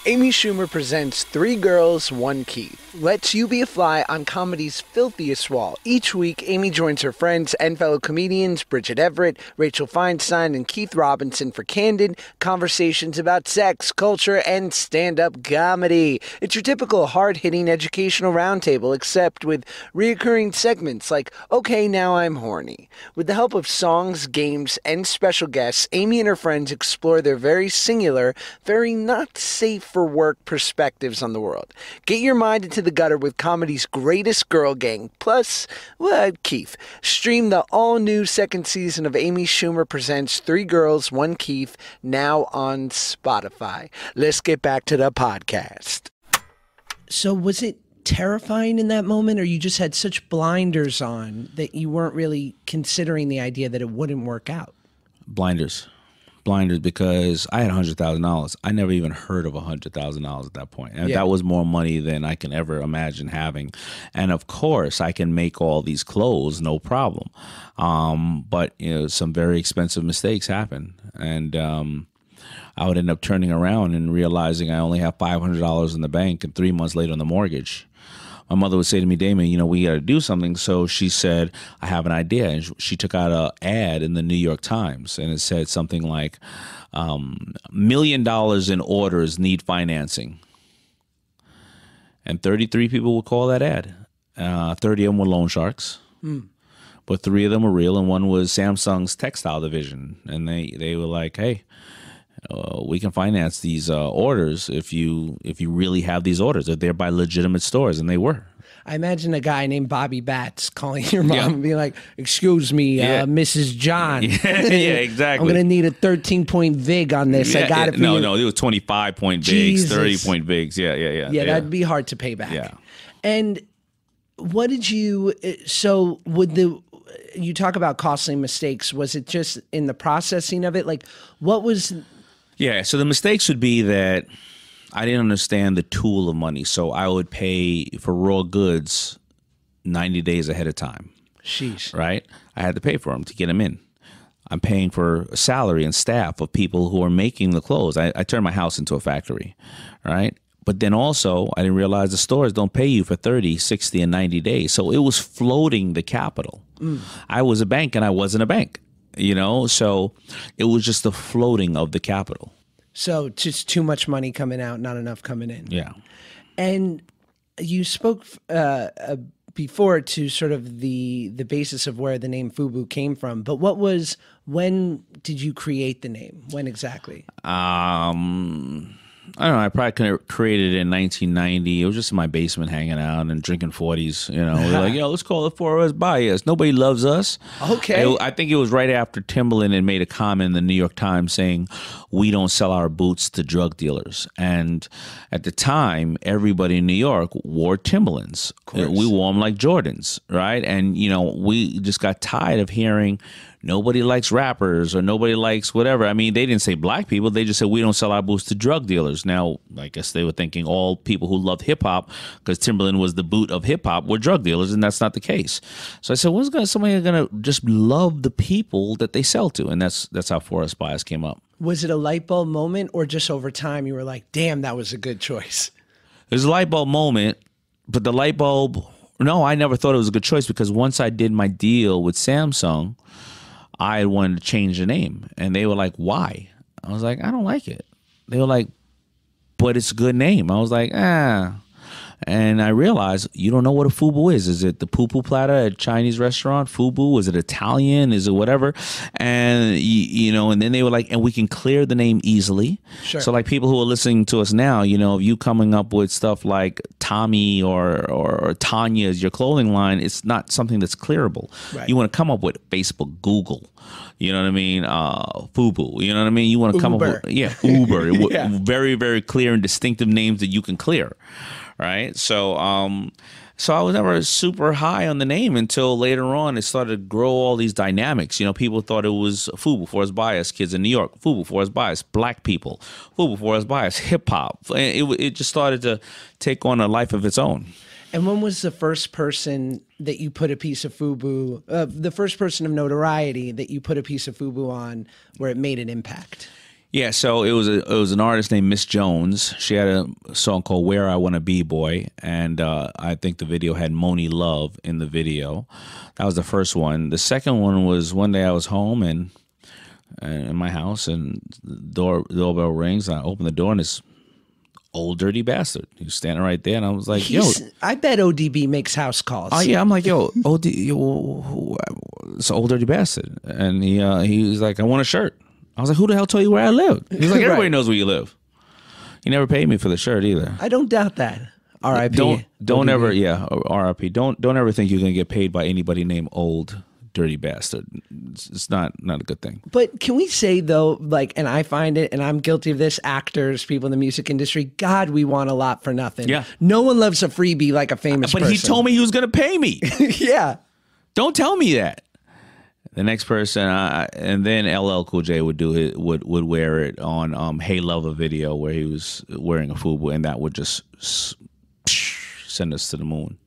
Amy Schumer presents Three Girls, One Keith. Lets you be a fly on comedy's filthiest wall. Each week, Amy joins her friends and fellow comedians Bridget Everett, Rachel Feinstein, and Keith Robinson for candid conversations about sex, culture, and stand up comedy. It's your typical hard hitting educational roundtable, except with reoccurring segments like Okay, Now I'm Horny. With the help of songs, games, and special guests, Amy and her friends explore their very singular, very not safe for work perspectives on the world. Get your mind into the gutter with comedy's greatest girl gang, plus, well, Keith. Stream the all new second season of Amy Schumer Presents Three Girls, One Keith, now on Spotify. Let's get back to the podcast. So, was it terrifying in that moment, or you just had such blinders on that you weren't really considering the idea that it wouldn't work out? Blinders, blinders, because I had hundred thousand dollars. I never even heard of hundred thousand dollars at that point, and Yeah. that was more money than I can ever imagine having. And of course, I can make all these clothes, no problem. Um, but you know, some very expensive mistakes happen, and um, I would end up turning around and realizing I only have five hundred dollars in the bank, and three months later on the mortgage. My mother would say to me, Daymond, you know, we got to do something. So she said, I have an idea. And she took out a ad in the New York Times, and it said something like, um, million dollars in orders need financing. And 33 people would call that ad. Uh, 30 of them were loan sharks but three of them were real, and one was Samsung's textile division, and they they were like, "Hey, uh, we can finance these uh, orders if you if you really have these orders. They're by legitimate stores, and they were." I imagine a guy named Bobby Bats calling your mom Yeah. and being like, "Excuse me, Yeah. uh, Mrs. John, yeah, exactly. I'm gonna need a 13 point vig on this. I got yeah. it no, you." no, it was twenty five point vigs, Jesus. thirty point vigs. Yeah, yeah, yeah. Yeah, that'd be hard to pay back. Yeah. And what did you? uh, So would the? You talk about costly mistakes. Was it just in the processing of it? Like, what was? Yeah, so the mistakes would be that I didn't understand the tool of money. So I would pay for raw goods 90 days ahead of time, Sheesh. right? I had to pay for them to get them in. I'm paying for salary and staff of people who are making the clothes. I, I turned my house into a factory, right? But then also, I didn't realize the stores don't pay you for 30, 60, and 90 days. So it was floating the capital. Mm. I was a bank and I wasn't a bank, you know? So it was just the floating of the capital. So just too much money coming out, not enough coming in. Yeah. And you spoke uh, uh, before to sort of the the basis of where the name Fubu came from. But what was when did you create the name? When exactly? Um, I don't know. I probably could have created it in 1990. It was just in my basement hanging out and drinking 40s. You know, we're like, yo, let's call it for us, by us. Nobody loves us. Okay. I, I think it was right after Timberland had made a comment in the New York Times saying, we don't sell our boots to drug dealers. And at the time, everybody in New York wore Timberlands. We wore them like Jordans, right? And, you know, we just got tired of hearing nobody likes rappers or nobody likes whatever. I mean, they didn't say black people. They just said we don't sell our boots to drug dealers. Now, I guess they were thinking all people who loved hip hop, because Timberland was the boot of hip hop, were drug dealers, and that's not the case. So I said, when's gonna somebody gonna just love the people that they sell to? And that's that's how For Us By Us came up. Was it a light bulb moment, or just over time you were like, "Damn, that was a good choice"? There's a light bulb moment, but the light bulb no, I never thought it was a good choice because once I did my deal with Samsung, I wanted to change the name, and they were like, "Why?" I was like, "I don't like it." They were like, "But it's a good name." I was like, "Ah." And I realized you don't know what a fubu is. Is it the poo poo platter at a Chinese restaurant? Fubu? Is it Italian? Is it whatever? And you, you know, and then they were like, and we can clear the name easily. Sure. So like people who are listening to us now, you know, if you coming up with stuff like Tommy or or, or Tanya as your clothing line, it's not something that's clearable. Right. You want to come up with Facebook, Google. You know what I mean? Uh, Fubu. You know what I mean? You want to come up with yeah, Uber. Yeah. Very very clear and distinctive names that you can clear right? So, um, so I was never super high on the name until later on it started to grow all these dynamics. You know, people thought it was Fubu for us by us, kids in New York. Fubu for us by us, black people. Fubu for us by us, hip hop. It, it just started to take on a life of its own. And when was the first person that you put a piece of FUBU, uh, the first person of notoriety that you put a piece of FUBU on where it made an impact? Yeah, so it was a, it was an artist named Miss Jones. She had a song called "Where I Want to Be Boy," and uh, I think the video had Monie Love in the video. That was the first one. The second one was one day I was home and, and in my house, and the door the doorbell rings. And I open the door, and this old dirty bastard. He was standing right there, and I was like, "Yo." I bet ODB makes house calls. Oh yeah, I'm like, yo, old, yo, it's old dirty bastard, and he uh, he was like, I want a shirt. I was like, who the hell told you where I live? He's like, everybody Right. knows where you live. He never paid me for the shirt either. I don't doubt that. R.I.P. Don't don't ODB. ever yeah RIP. Don't don't ever think you're gonna get paid by anybody named old dirty bastard. It's, it's not not a good thing. But can we say though, like, and I find it, and I'm guilty of this. Actors, people in the music industry, God, we want a lot for nothing. Yeah. no one loves a freebie like a famous. But he told me he was gonna pay me. me, yeah. Don't tell me that. The next person, I, and then LL Cool J would do it, would would wear it on um, "Hey Lover" video where he was wearing a FUBU, and that would just send us to the moon.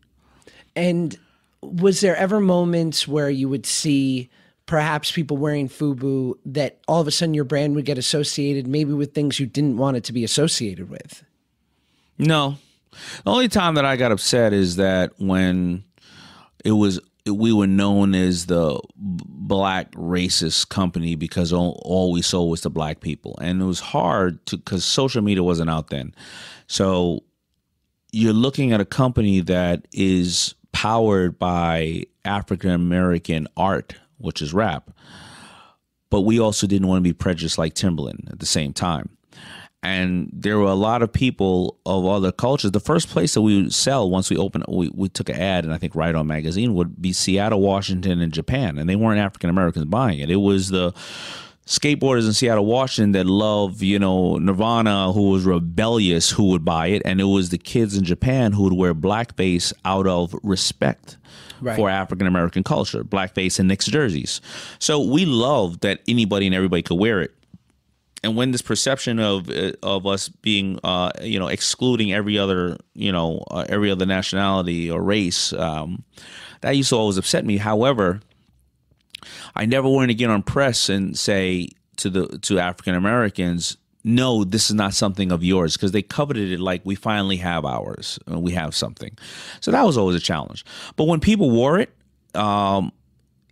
And was there ever moments where you would see perhaps people wearing FUBU that all of a sudden your brand would get associated maybe with things you didn't want it to be associated with? No, the only time that I got upset is that when it was we were known as the black racist company because all, all we sold was to black people, and it was hard to because social media wasn't out then. So you're looking at a company that is powered by African American art, which is rap, but we also didn't want to be prejudiced like Timberland at the same time and there were a lot of people of other cultures. The first place that we would sell once we opened, we, we took an ad, and I think Right On Magazine would be Seattle, Washington, and Japan, and they weren't African Americans buying it. It was the skateboarders in Seattle, Washington that love, you know, Nirvana, who was rebellious, who would buy it, and it was the kids in Japan who would wear blackface out of respect Right. for African American culture, blackface and Knicks jerseys. So we loved that anybody and everybody could wear it and when this perception of uh, of us being uh, you know excluding every other you know uh, every other nationality or race um, that used to always upset me. However i never wanted to get on press and say to the to african americans no this is not something of yours because they coveted it like we finally have ours. We have something. So that was always a challenge. But when people wore it um,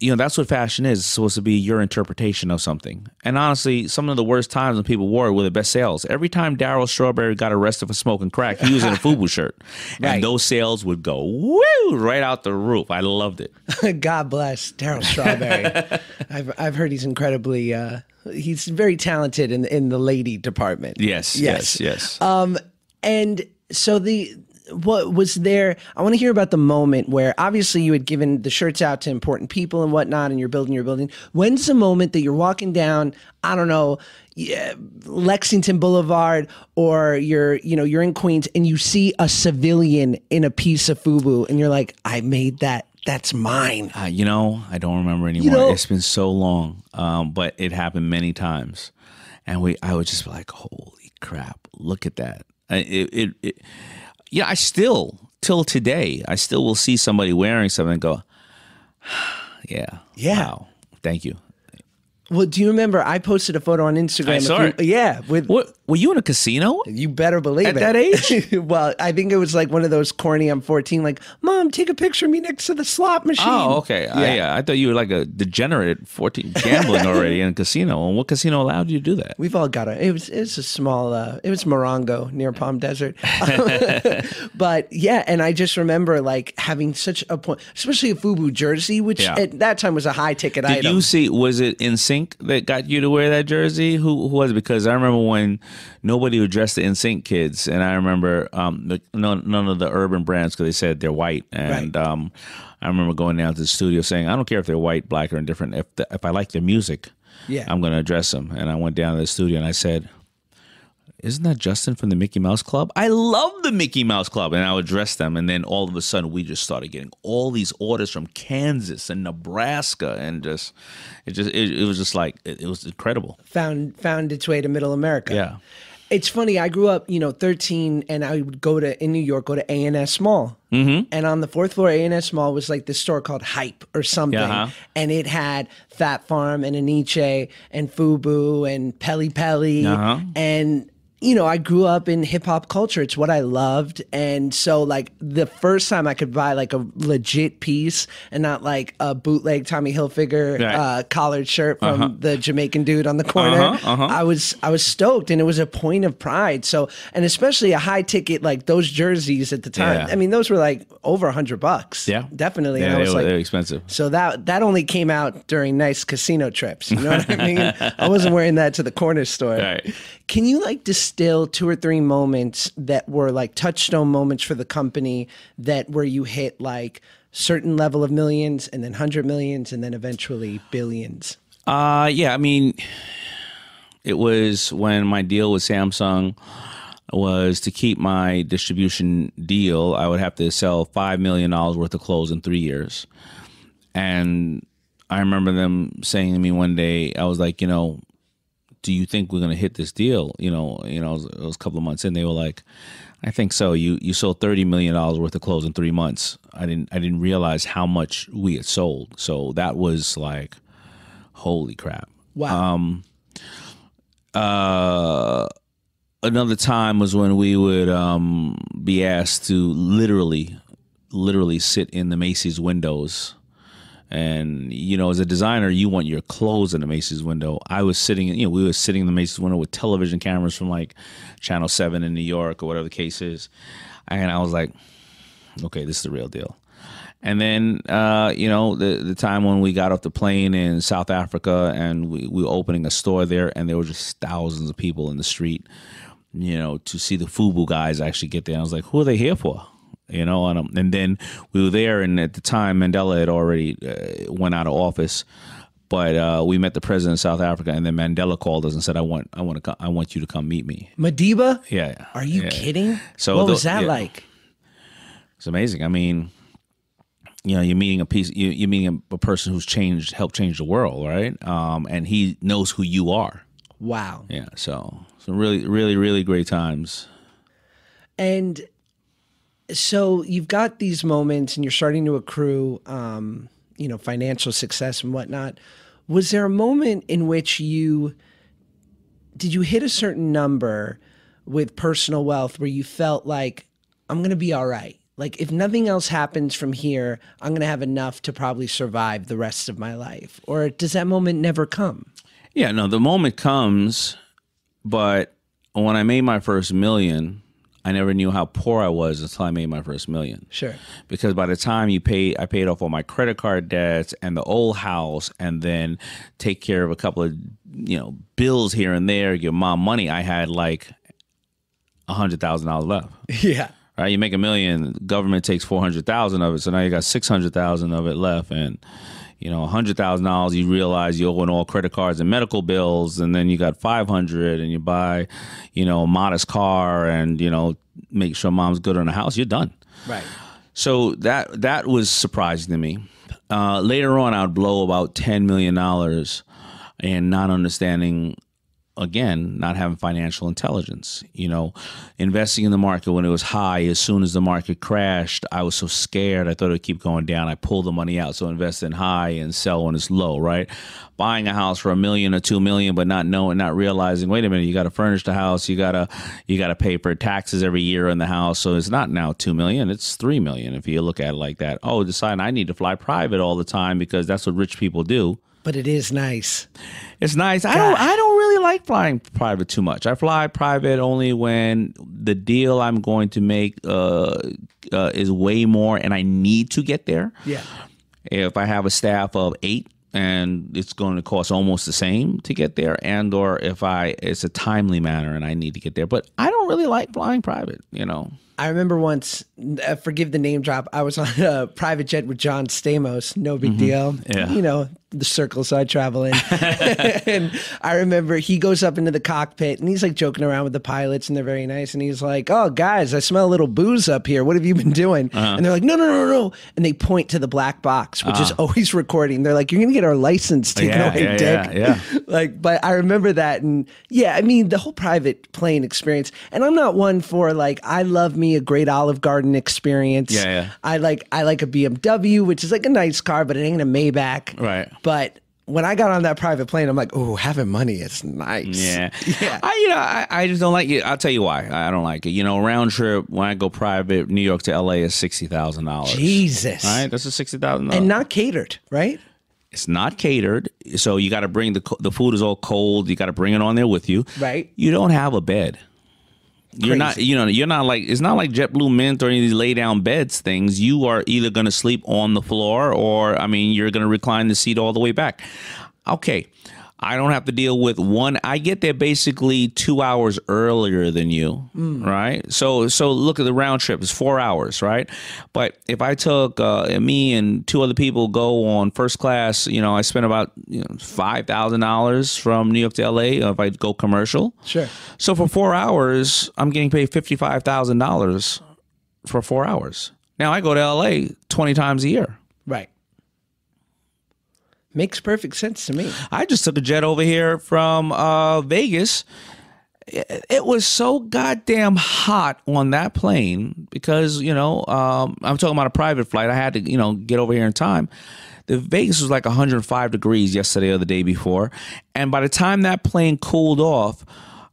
you know that's what fashion is it's supposed to be your interpretation of something and honestly some of the worst times when people wore it were the best sales every time darryl strawberry got arrested for smoking crack he was in a fubu shirt Right. and those sales would go woo right out the roof i loved it God bless Darryl Strawberry. I've I've heard he's incredibly uh, he's very talented in in the lady department. yes Yes. yes yes Um, and so the what was there? I want to hear about the moment where obviously you had given the shirts out to important people and whatnot, and you're building your building. When's the moment that you're walking down? I don't know. yeah, Lexington Boulevard, or you're, you know, you're in Queens, and you see a civilian in a piece of FUBU, and you're like, "I made that. That's mine." Uh, you know, I don't remember anymore. know- it's been so long, um, but it happened many times, and we I would just be like, "Holy crap! Look at that!" I- It, it, it, yeah, I still till today, I still will see somebody wearing something and go, "Yeah, Yeah. wow, thank you." Well, do you remember I posted a photo on Instagram? I saw it. Yeah, with What were you in a casino? You better believe At it. that age? well, I think it was like one of those corny. I'm 14. Like, mom, take a picture of me next to the slot machine. Oh, okay. I, yeah, I thought you were like a degenerate 14 gambling already in a casino. And what casino allowed you to do that? We've all got a. It was. It was a small. Uh, it was Morongo near Palm Desert. but yeah, and I just remember like having such a point, especially a FUBU jersey, which Yeah. at that time was a high ticket Did item. you see? Was it In Sync that got you to wear that jersey? Who, who was it? Because I remember when nobody would dress the NSYNC kids, and I remember um, the, no, none of the urban brands because they said they're white, and Right. um, I remember going down to the studio saying, "I don't care if they're white, black, or indifferent. If the, if I like their music, Yeah. I'm going to address them." And I went down to the studio and I said. Isn't that Justin from the Mickey Mouse Club? I love the Mickey Mouse Club. And I would dress them. And then all of a sudden, we just started getting all these orders from Kansas and Nebraska. And just, it just, it, it was just like, it, it was incredible. found found its way to Middle America. Yeah. It's funny. I grew up, you know, 13, and I would go to in New York, go to A and S Mall, mm-hmm. and on the fourth floor, A and S Mall was like this store called Hype or something, Uh-huh. and it had Phat Farm and Enyce and Fubu and Pelle Pelle, Uh-huh. and you know, I grew up in hip hop culture. It's what I loved. And so, like, the first time I could buy like a legit piece and not like a bootleg Tommy Hilfiger Right. uh, collared shirt from the Jamaican dude on the corner, Uh-huh, uh-huh. I was I was stoked, and it was a point of pride. So, and especially a high ticket like those jerseys at the time. Yeah. I mean, those were like over a hundred bucks. Yeah. definitely. Yeah, and I they was were, like, they were expensive. so that that only came out during nice casino trips. You know what I mean? I wasn't wearing that to the corner store. Right. Can you like distill two or three moments that were like touchstone moments for the company that where you hit like certain level of millions and then hundred millions and then eventually billions? Uh, yeah, I mean, it was when my deal with Samsung was to keep my distribution deal, I would have to sell $5 million worth of clothes in three years. And I remember them saying to me one day, I was like, you know, do you think we're going to hit this deal? You know, you know, it was, it was a couple of months in. They were like, I think so. You you sold thirty million dollars worth of clothes in three months. I didn't I didn't realize how much we had sold. So that was like, holy crap. Wow. Um, Uh, another time was when we would um, be asked to literally, literally sit in the Macy's windows. And you know, as a designer, you want your clothes in the Macy's window. I was sitting, you know, we were sitting in the Macy's window with television cameras from like Channel Seven in New York or whatever the case is, and I was like, okay, this is the real deal. And then, uh, you know, the the time when we got off the plane in South Africa and we, we were opening a store there, and there were just thousands of people in the street, you know, to see the FUBU guys actually get there. I was like, who are they here for? You know, and, um, and then we were there, and at the time, Mandela had already uh, went out of office. But uh, we met the president of South Africa, and then Mandela called us and said, "I want, I want to, co- I want you to come meet me." Madiba? Yeah, yeah. Are you yeah. kidding? So what the- was that yeah. like? It's amazing. I mean, you know, you're meeting a piece, you, you're meeting a, a person who's changed, helped change the world, right? Um, and he knows who you are. Wow. Yeah. So, some really, really, really great times. And so you've got these moments and you're starting to accrue, um, you know, financial success and whatnot. Was there a moment in which you did you hit a certain number with personal wealth where you felt like I'm going to be all right? Like if nothing else happens from here, I'm going to have enough to probably survive the rest of my life. Or does that moment never come? Yeah. No, the moment comes, but when I made my first million, I never knew how poor I was until I made my first million. Sure. because by the time you pay, I paid off all my credit card debts and the old house, and then take care of a couple of you know bills here and there, give mom money. I had like a hundred thousand dollars left. Yeah. Right, you make a million, government takes four hundred thousand of it, so now you got six hundred thousand of it left, and you know, hundred thousand dollars. You realize you owe all credit cards and medical bills, and then you got five hundred, and you buy, you know, a modest car, and you know, make sure mom's good on the house. You're done. Right. So that that was surprising to me. Uh, later on, I'd blow about ten million dollars, and not understanding again not having financial intelligence. You know investing in the market when it was high as soon as the market crashed i was so scared i thought it would keep going down. I pulled the money out so invest in high and sell when it's low right? Buying a house for a million or two million but not knowing not realizing wait a minute you got to furnish the house you got to you got to pay for taxes every year in the house so it's not now two million it's three million if you look at it like that. Oh decide i need to fly private all the time because that's what rich people do But it is nice. it's nice. I don't. I don't really like flying private too much. I fly private only when the deal I'm going to make uh, uh, is way more, and I need to get there. Yeah. If I have a staff of eight, and it's going to cost almost the same to get there, and or if I it's a timely manner and I need to get there. But I don't really like flying private. You know. I remember once, uh, forgive the name drop, I was on a private jet with John Stamos. No big mm-hmm. deal. Yeah. You know, the circles I travel in. and I remember he goes up into the cockpit and he's like joking around with the pilots and they're very nice. And he's like, Oh, guys, I smell a little booze up here. What have you been doing? Uh-huh. And they're like, No, no, no, no. And they point to the black box, which is uh-huh. always recording. They're like, You're going to get our license taken Yeah, away, yeah, dick. yeah, yeah. like but i remember that and yeah i mean the whole private plane experience and i'm not one for like i love me a great olive garden experience Yeah, yeah. i like i like a bmw which is like a nice car but it ain't a maybach Right. but when i got on that private plane i'm like oh having money is nice Yeah. yeah I you know I, I just don't like it. I'll tell you why I don't like it. You know, round trip when I go private, New York to LA is sixty thousand dollars. jesus Right, that's a $60,000. and not catered right it's not catered, so you got to bring the the food is all cold. You got to bring it on there with you. Right. You don't have a bed. You're not, you know, you're not like it's not like JetBlue Mint or any of these lay down beds things. You are either going to sleep on the floor or, I mean, you're going to recline the seat all the way back. Okay, I don't have to deal with one. I get there basically two hours earlier than you, right? So, so look at the round trip. It's four hours, right? But if I took uh, me and two other people go on first class, you know, I spend about you know, five thousand dollars from New York to LA. If I go commercial, Sure. so for four hours, I'm getting paid fifty five thousand dollars for four hours. Now I go to LA twenty times a year. right makes perfect sense to me I just took a jet over here from uh, Vegas. It, was so goddamn hot on that plane because you know um, I'm talking about a private flight. I had to you know get over here in time. The Vegas was like 105 degrees yesterday or the day before, and by the time that plane cooled off,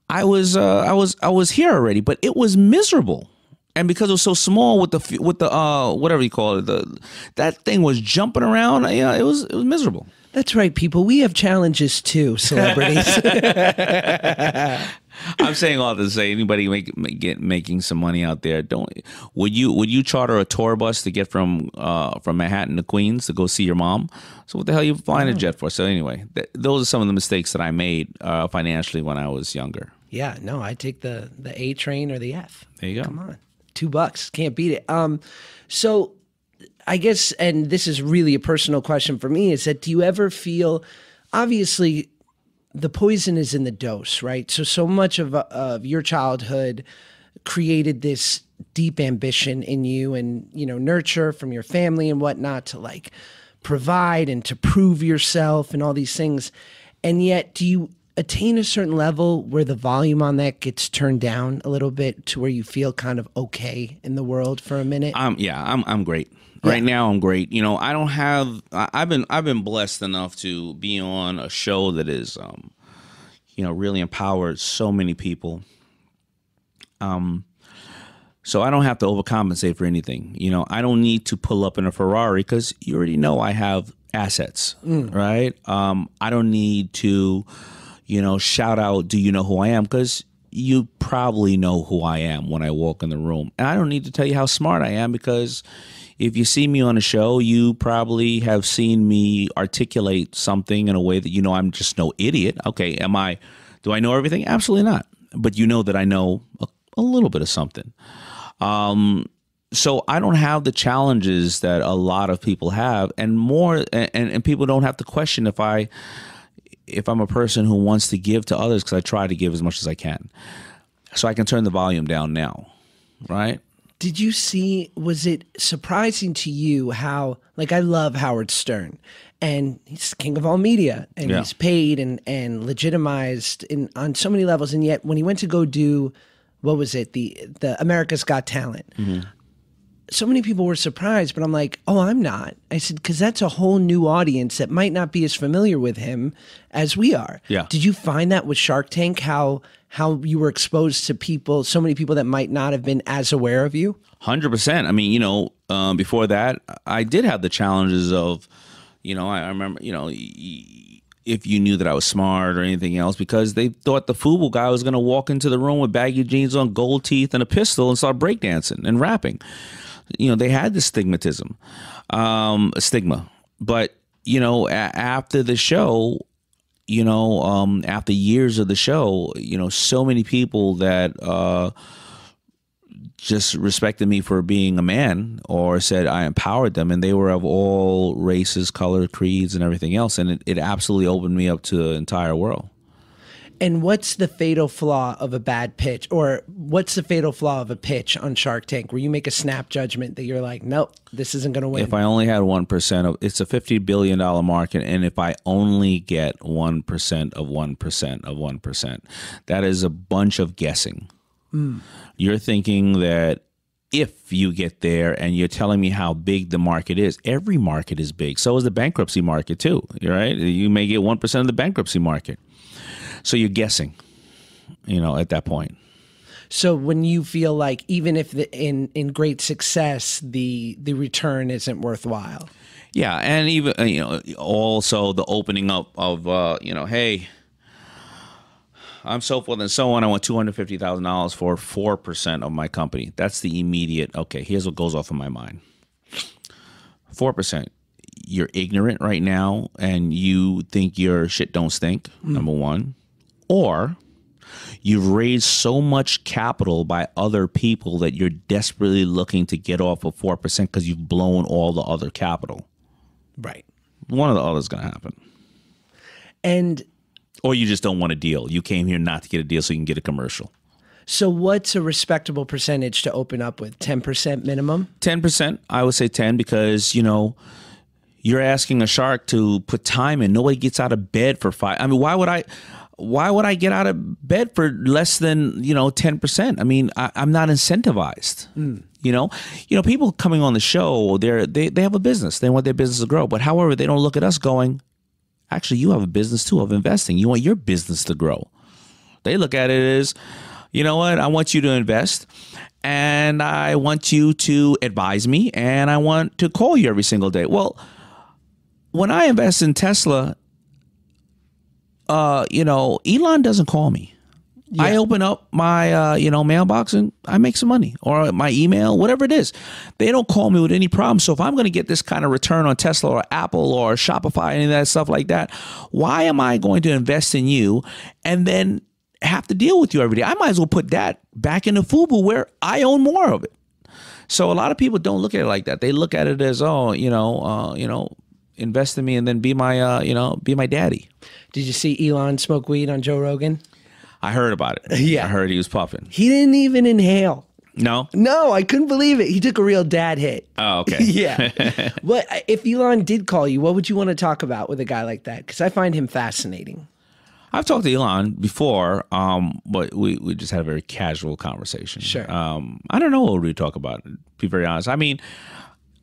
I was uh, I was I was here already. But it was miserable. And because it was so small with the f- with the uh whatever you call it the that thing was jumping around you know, it was it was miserable. that's right people we have challenges too celebrities I'm saying all to say anybody make, make get making some money out there. Don't would you would you charter a tour bus to get from uh, from Manhattan to Queens to go see your mom? So what the hell are you flying a jet for? So anyway, th- those are some of the mistakes that I made uh, financially when I was younger. Yeah, no, I take the the A train or the F. There you go. Come on, two bucks, can't beat it. Um, so I guess, and this is really a personal question for me, is that do you ever feel, obviously, the poison is in the dose, right? So so much of of your childhood created this deep ambition in you, and you know, nurture from your family and whatnot to like provide and to prove yourself and all these things, and yet do you attain a certain level where the volume on that gets turned down a little bit to where you feel kind of okay in the world for a minute? I'm yeah, I'm I'm great. Right now I'm great. You know, I don't have I, I've been I've been blessed enough to be on a show that is um you know, really empowered so many people. Um so I don't have to overcompensate for anything. You know, I don't need to pull up in a Ferrari cuz you already know I have assets, right? Um I don't need to you know, shout out do you know who I am cuz you probably know who I am when I walk in the room. And I don't need to tell you how smart I am because if you see me on a show, you probably have seen me articulate something in a way that you know I'm just no idiot. Okay, am I do I know everything? Absolutely not. But you know that I know a, a little bit of something. Um so I don't have the challenges that a lot of people have and more and, and people don't have to question if I if I'm a person who wants to give to others because I try to give as much as I can. So I can turn the volume down now. Right? Did you see? Was it surprising to you how, like, I love Howard Stern, and he's king of all media, and Yeah. he's paid and and legitimized in on so many levels, and yet when he went to go do, what was it, the the America's Got Talent. Mm-hmm. So many people were surprised, but I'm like, oh, I'm not. I said, because that's a whole new audience that might not be as familiar with him as we are. Yeah. Did you find that with Shark Tank? How how you were exposed to people, so many people that might not have been as aware of you? Hundred percent. I mean, you know, um, before that, I did have the challenges of, you know, I, I remember, you know, if you knew that I was smart or anything else, because they thought the Fubu guy was going to walk into the room with baggy jeans on, gold teeth, and a pistol and start breakdancing and rapping. You know, they had the stigmatism, um, stigma. But you know, a- after the show, you know, um, after years of the show, you know, so many people that. Uh, just respected me for being a man or said I empowered them and they were of all races, color, creeds and everything else and it, it absolutely opened me up to the entire world. And what's the fatal flaw of a bad pitch, or what's the fatal flaw of a pitch on Shark Tank, where you make a snap judgment that you're like, nope, this isn't going to win? If I only had 1% of it's a 50 billion dollar market and if I only get 1% of 1% of 1%, that is a bunch of guessing. Mm. You're thinking that if you get there and you're telling me how big the market is, every market is big. So is the bankruptcy market too, right? You may get 1% of the bankruptcy market. So you're guessing, you know, at that point. So when you feel like even if the, in in great success the the return isn't worthwhile. Yeah, and even uh, you know, also the opening up of uh, you know, hey, I'm so forth and so on. I want two hundred fifty thousand dollars for four percent of my company. That's the immediate. Okay, here's what goes off of my mind. Four percent. You're ignorant right now, and you think your shit don't stink. Number one, or you've raised so much capital by other people that you're desperately looking to get off of four percent because you've blown all the other capital Right. one of the other is going to happen. And Or you just don't want a deal. You came here not to get a deal so you can get a commercial. so what's a respectable percentage to open up with? 10% minimum? 10%, I would say 10 because, you know, you're asking a shark to put time in. Nobody gets out of bed for five. I mean, why would I why would I get out of bed for less than, you know, 10%? I mean, I, I'm not incentivized. Hmm. You know, you know, people coming on the show, they're they, they have a business. They want their business to grow. But however, they don't look at us going, actually, you have a business too of investing. You want your business to grow. They look at it as, you know what, I want you to invest and I want you to advise me and I want to call you every single day. Well, when I invest in Tesla, uh, you know, Elon doesn't call me. I open up my uh, you know mailbox and I make some money or my email, whatever it is. They don't call me with any problem. So if I'm going to get this kind of return on Tesla or Apple or Shopify, any of that stuff like that, why am I going to invest in you and then have to deal with you every day? I might as well put that back into Fubu where I own more of it. So a lot of people don't look at it like that. They look at it as oh, you know, uh, you know, invest in me and then be my uh, you know, be my daddy. Did you see Elon smoke weed on Joe Rogan? I heard about it. Yeah. I heard he was puffing. He didn't even inhale. No. No, I couldn't believe it. He took a real dad hit. Oh, okay. yeah. what if Elon did call you? What would you want to talk about with a guy like that? Because I find him fascinating. I've talked to Elon before, um, but we, we just had a very casual conversation. Sure. Um, I don't know what we talk about. To be very honest, I mean,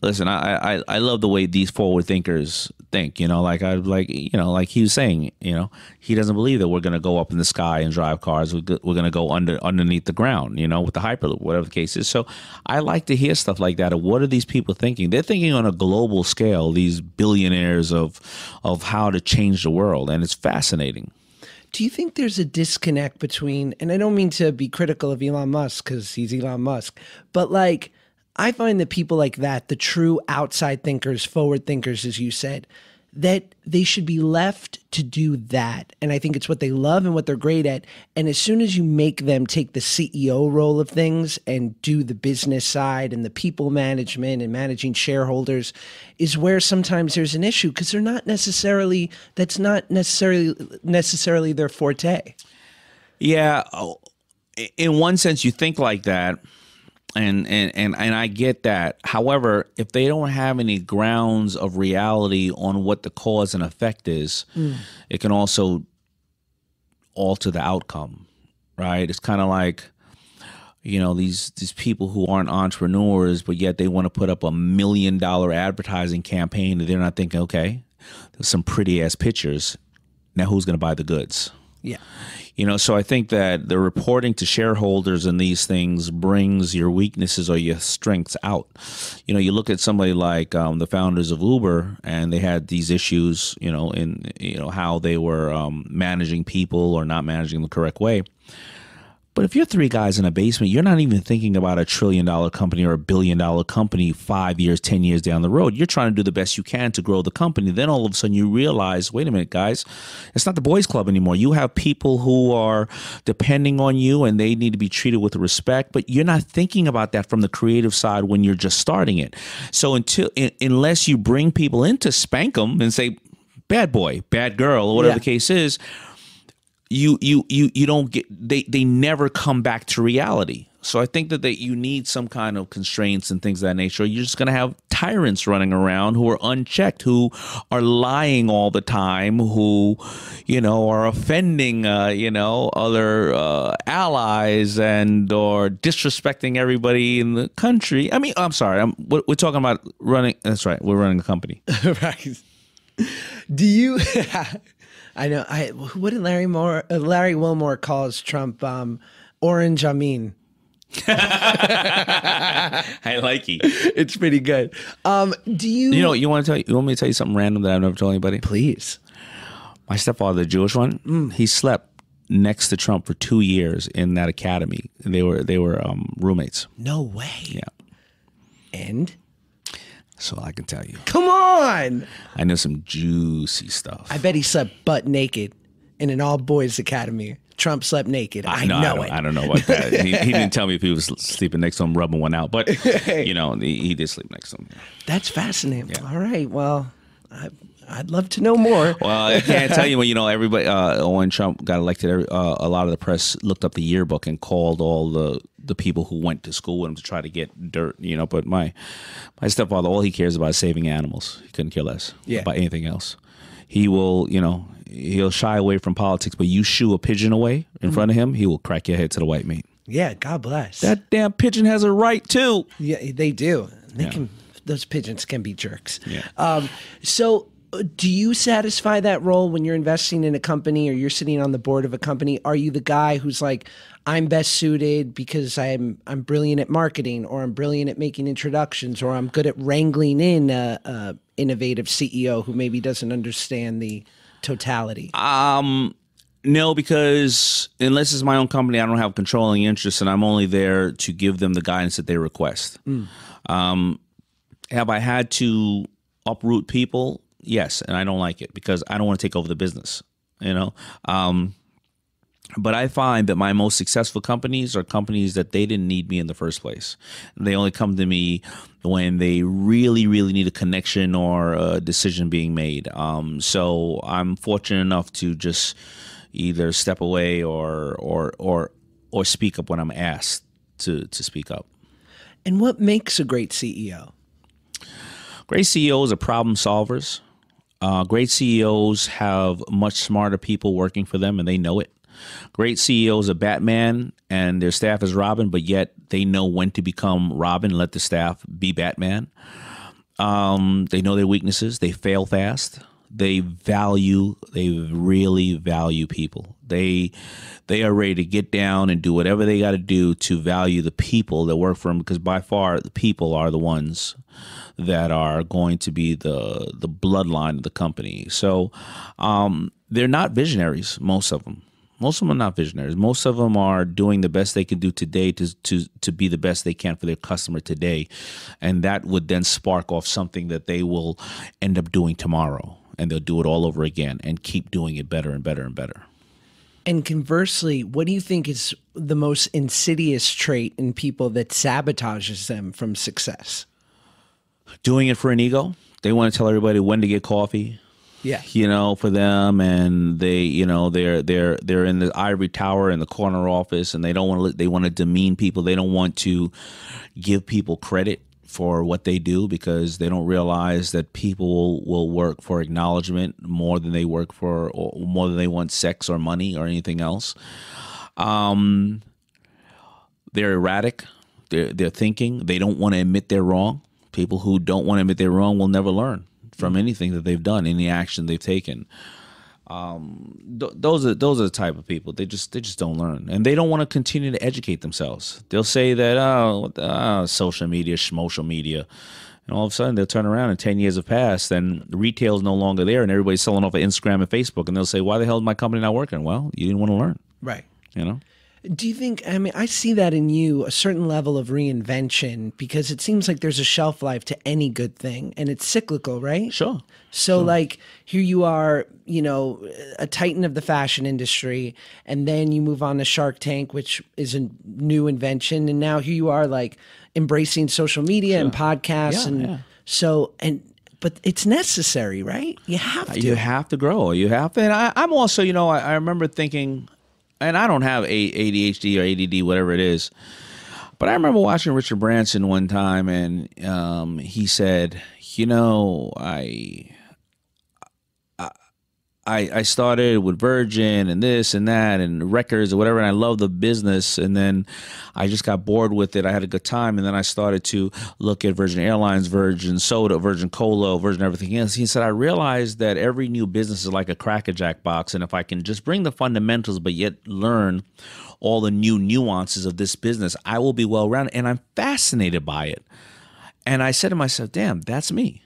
listen, I, I I love the way these forward thinkers think. You know, like I like you know, like he was saying, you know, he doesn't believe that we're going to go up in the sky and drive cars. We're, going to go under underneath the ground. You know, with the hyperloop, whatever the case is. So I like to hear stuff like that. Of what are these people thinking? They're thinking on a global scale. These billionaires of of how to change the world, and it's fascinating. Do you think there's a disconnect between, and I don't mean to be critical of Elon Musk because he's Elon Musk, but like, I find that people like that, the true outside thinkers, forward thinkers, as you said, that they should be left to do that. And I think it's what they love and what they're great at. And as soon as you make them take the CEO role of things and do the business side and the people management and managing shareholders, is where sometimes there's an issue because they're not necessarily, that's not necessarily necessarily their forte. Yeah, oh, in one sense, you think like that, and and and and I get that. However, if they don't have any grounds of reality on what the cause and effect is, mm. it can also alter the outcome. Right? It's kind of like you know these these people who aren't entrepreneurs, but yet they want to put up a million dollar advertising campaign, and they're not thinking, okay, there's some pretty ass pictures. Now who's going to buy the goods? Yeah. You know, so I think that the reporting to shareholders and these things brings your weaknesses or your strengths out. You know, you look at somebody like um, the founders of Uber, and they had these issues. You know, in you know how they were um, managing people or not managing the correct way. But if you're three guys in a basement, you're not even thinking about a trillion dollar company or a billion dollar company five years, 10 years down the road. You're trying to do the best you can to grow the company. Then all of a sudden you realize wait a minute, guys, it's not the boys' club anymore. You have people who are depending on you and they need to be treated with respect, but you're not thinking about that from the creative side when you're just starting it. So until, in, unless you bring people in to spank them and say, bad boy, bad girl, or whatever Yeah. the case is, you you you you don't get they they never come back to reality. So I think that, that you need some kind of constraints and things of that nature. You're just going to have tyrants running around who are unchecked, who are lying all the time, who, you know, are offending, uh, you know, other uh, allies and or disrespecting everybody in the country. I mean, I'm sorry, I'm, we're, we're talking about running. That's right, we're running a company. right. Do you? I know. I what did Larry Moore, uh, Larry Wilmore calls Trump um, orange? I mean, I like it. it's pretty good. Um, do you? You know, you want to tell you, you want me to tell you something random that I've never told anybody? please. My stepfather, the Jewish one, he slept next to Trump for two years in that academy. They were they were um, roommates. No way. Yeah, And so I can tell you, come on. I know some juicy stuff. I bet he slept butt naked in an all boys academy. Trump slept naked. I, no, know I don't, it. I don't know about that. he, he didn't tell me if he was sleeping next to him, rubbing one out, but you know, he, he did sleep next to him. That's fascinating. All right. Well, I, I'd love to know more. Well, I can't tell you when you know everybody. Uh, when Trump got elected, uh, a lot of the press looked up the yearbook and called all the the people who went to school with him to try to get dirt. You know, but my my stepfather, all he cares about is saving animals. He couldn't care less Yeah. about anything else. He will, you know, he'll shy away from politics, but you shoo a pigeon away in front of him, he will crack your head to the white meat. Yeah. God bless. That damn pigeon has a right too. Yeah, they do. They Yeah. can. Those pigeons can be jerks. Yeah. Um, so, do you satisfy that role when you're investing in a company or you're sitting on the board of a company? Are you the guy who's like, I'm best suited because I'm I'm brilliant at marketing, or I'm brilliant at making introductions, or I'm good at wrangling in a, a innovative CEO who maybe doesn't understand the totality? Um, no, because unless it's my own company, I don't have controlling interest, and I'm only there to give them the guidance that they request. Um, have I had to uproot people? Yes, and I don't like it because I don't want to take over the business. You know, um, but I find that my most successful companies are companies that they didn't need me in the first place. They only come to me when they really, really need a connection or a decision being made. Um, so I'm fortunate enough to just either step away or or or or speak up when I'm asked to to speak up. And what makes a great CEO? Great CEOs are problem solvers. Uh, great CEOs have much smarter people working for them, and they know it. Great CEOs are Batman, and their staff is Robin, but yet they know when to become Robin let the staff be Batman. Um, they know their weaknesses. They fail fast. They value. They really value people. They they are ready to get down and do whatever they got to do to value the people that work for them. Because by far, the people are the ones that are going to be the the bloodline of the company. So um, they're not visionaries. Most of them. Most of them are not visionaries. Most of them are doing the best they can do today to to to be the best they can for their customer today, and that would then spark off something that they will end up doing tomorrow, and they'll do it all over again and keep doing it better and better and better. And conversely, what do you think is the most insidious trait in people that sabotages them from success? Doing it for an ego. They want to tell everybody when to get coffee, Yeah. you know, for them, and they, you know, they're they're they're in the ivory tower in the corner office, and they don't want to they want to demean people. They don't want to give people credit for what they do because they don't realize that people will, work for acknowledgement more than they work for or more than they want sex or money or anything else. Um, they're erratic. They're they're thinking. They don't want to admit they're wrong. People who don't want to admit they're wrong will never learn from anything that they've done, any action they've taken. Um, th- those are those are the type of people. They just they just don't learn, and they don't want to continue to educate themselves. They'll say that oh, oh social media, social media, and all of a sudden they'll turn around and ten years have passed, and retail's no longer there, and everybody's selling off of Instagram and Facebook, and they'll say, why the hell is my company not working? Well, you didn't want to learn, Right. you know. Do you think, I mean, I see that in you, a certain level of reinvention, because it seems like there's a shelf life to any good thing and it's cyclical, right? Sure. So, like, here you are, you know, a titan of the fashion industry, and then you move on to Shark Tank, which is a new invention. And now here you are, like, embracing social media and podcasts. Yeah, and yeah. so, and, but it's necessary, right? You have to. You have to grow. You have to. And I, I'm also, you know, I, I remember thinking, and I don't have ADHD or ADD, whatever it is, but I remember watching Richard Branson one time, and um, he said, you know, I. I, I started with Virgin and this and that and records or whatever, and I love the business. And then I just got bored with it. I had a good time, and then I started to look at Virgin Airlines, Virgin Soda, Virgin Cola, Virgin everything else. He said I realized that every new business is like a Cracker Jack box, and if I can just bring the fundamentals but yet learn all the new nuances of this business, I will be well rounded. And I'm fascinated by it. And I said to myself, "Damn, that's me."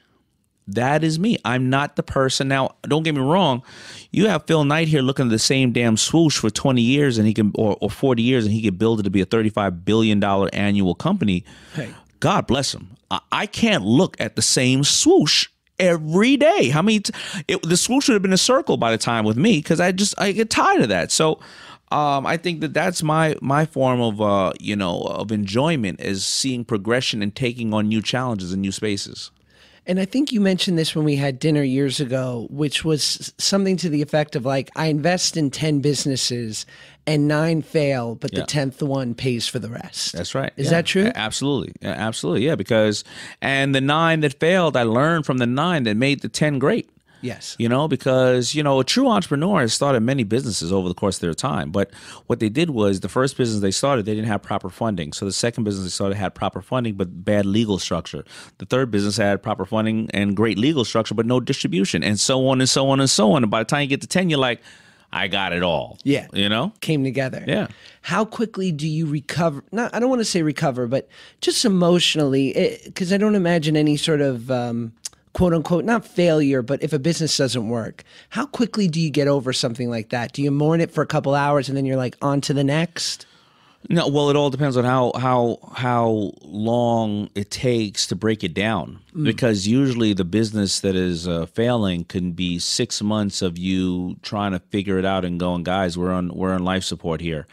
That is me. I'm not the person. Now, don't get me wrong. You have Phil Knight here looking at the same damn swoosh for 20 years and he can or, or 40 years and he could build it to be a 35 billion dollar annual company. Hey. God bless him. I, I can't look at the same swoosh every day. How many t- it, the swoosh would have been a circle by the time with me cuz I just I get tired of that. So um, I think that that's my my form of uh, you know of enjoyment is seeing progression and taking on new challenges and new spaces. And I think you mentioned this when we had dinner years ago, which was something to the effect of like, I invest in 10 businesses and nine fail, but the 10th one pays for the rest. That's right. Is Yeah. that true? Absolutely. Absolutely. Yeah. Because, and the nine that failed, I learned from the nine that made the 10 great. Yes. You know, because, you know, a true entrepreneur has started many businesses over the course of their time. But what they did was the first business they started, they didn't have proper funding. So the second business they started had proper funding, but bad legal structure. The third business had proper funding and great legal structure, but no distribution, and so on and so on and so on. And by the time you get to 10, you're like, I got it all. Yeah. You know? Came together. Yeah. How quickly do you recover? Not, I don't want to say recover, but just emotionally, because I don't imagine any sort of um, quote unquote, not failure, but if a business doesn't work, how quickly do you get over something like that? Do you mourn it for a couple hours and then you're like, on to the next? No, well, it all depends on how how how long it takes to break it down. Because usually the business that is uh, failing can be six months of you trying to figure it out and going, guys, we're on we're on life support here.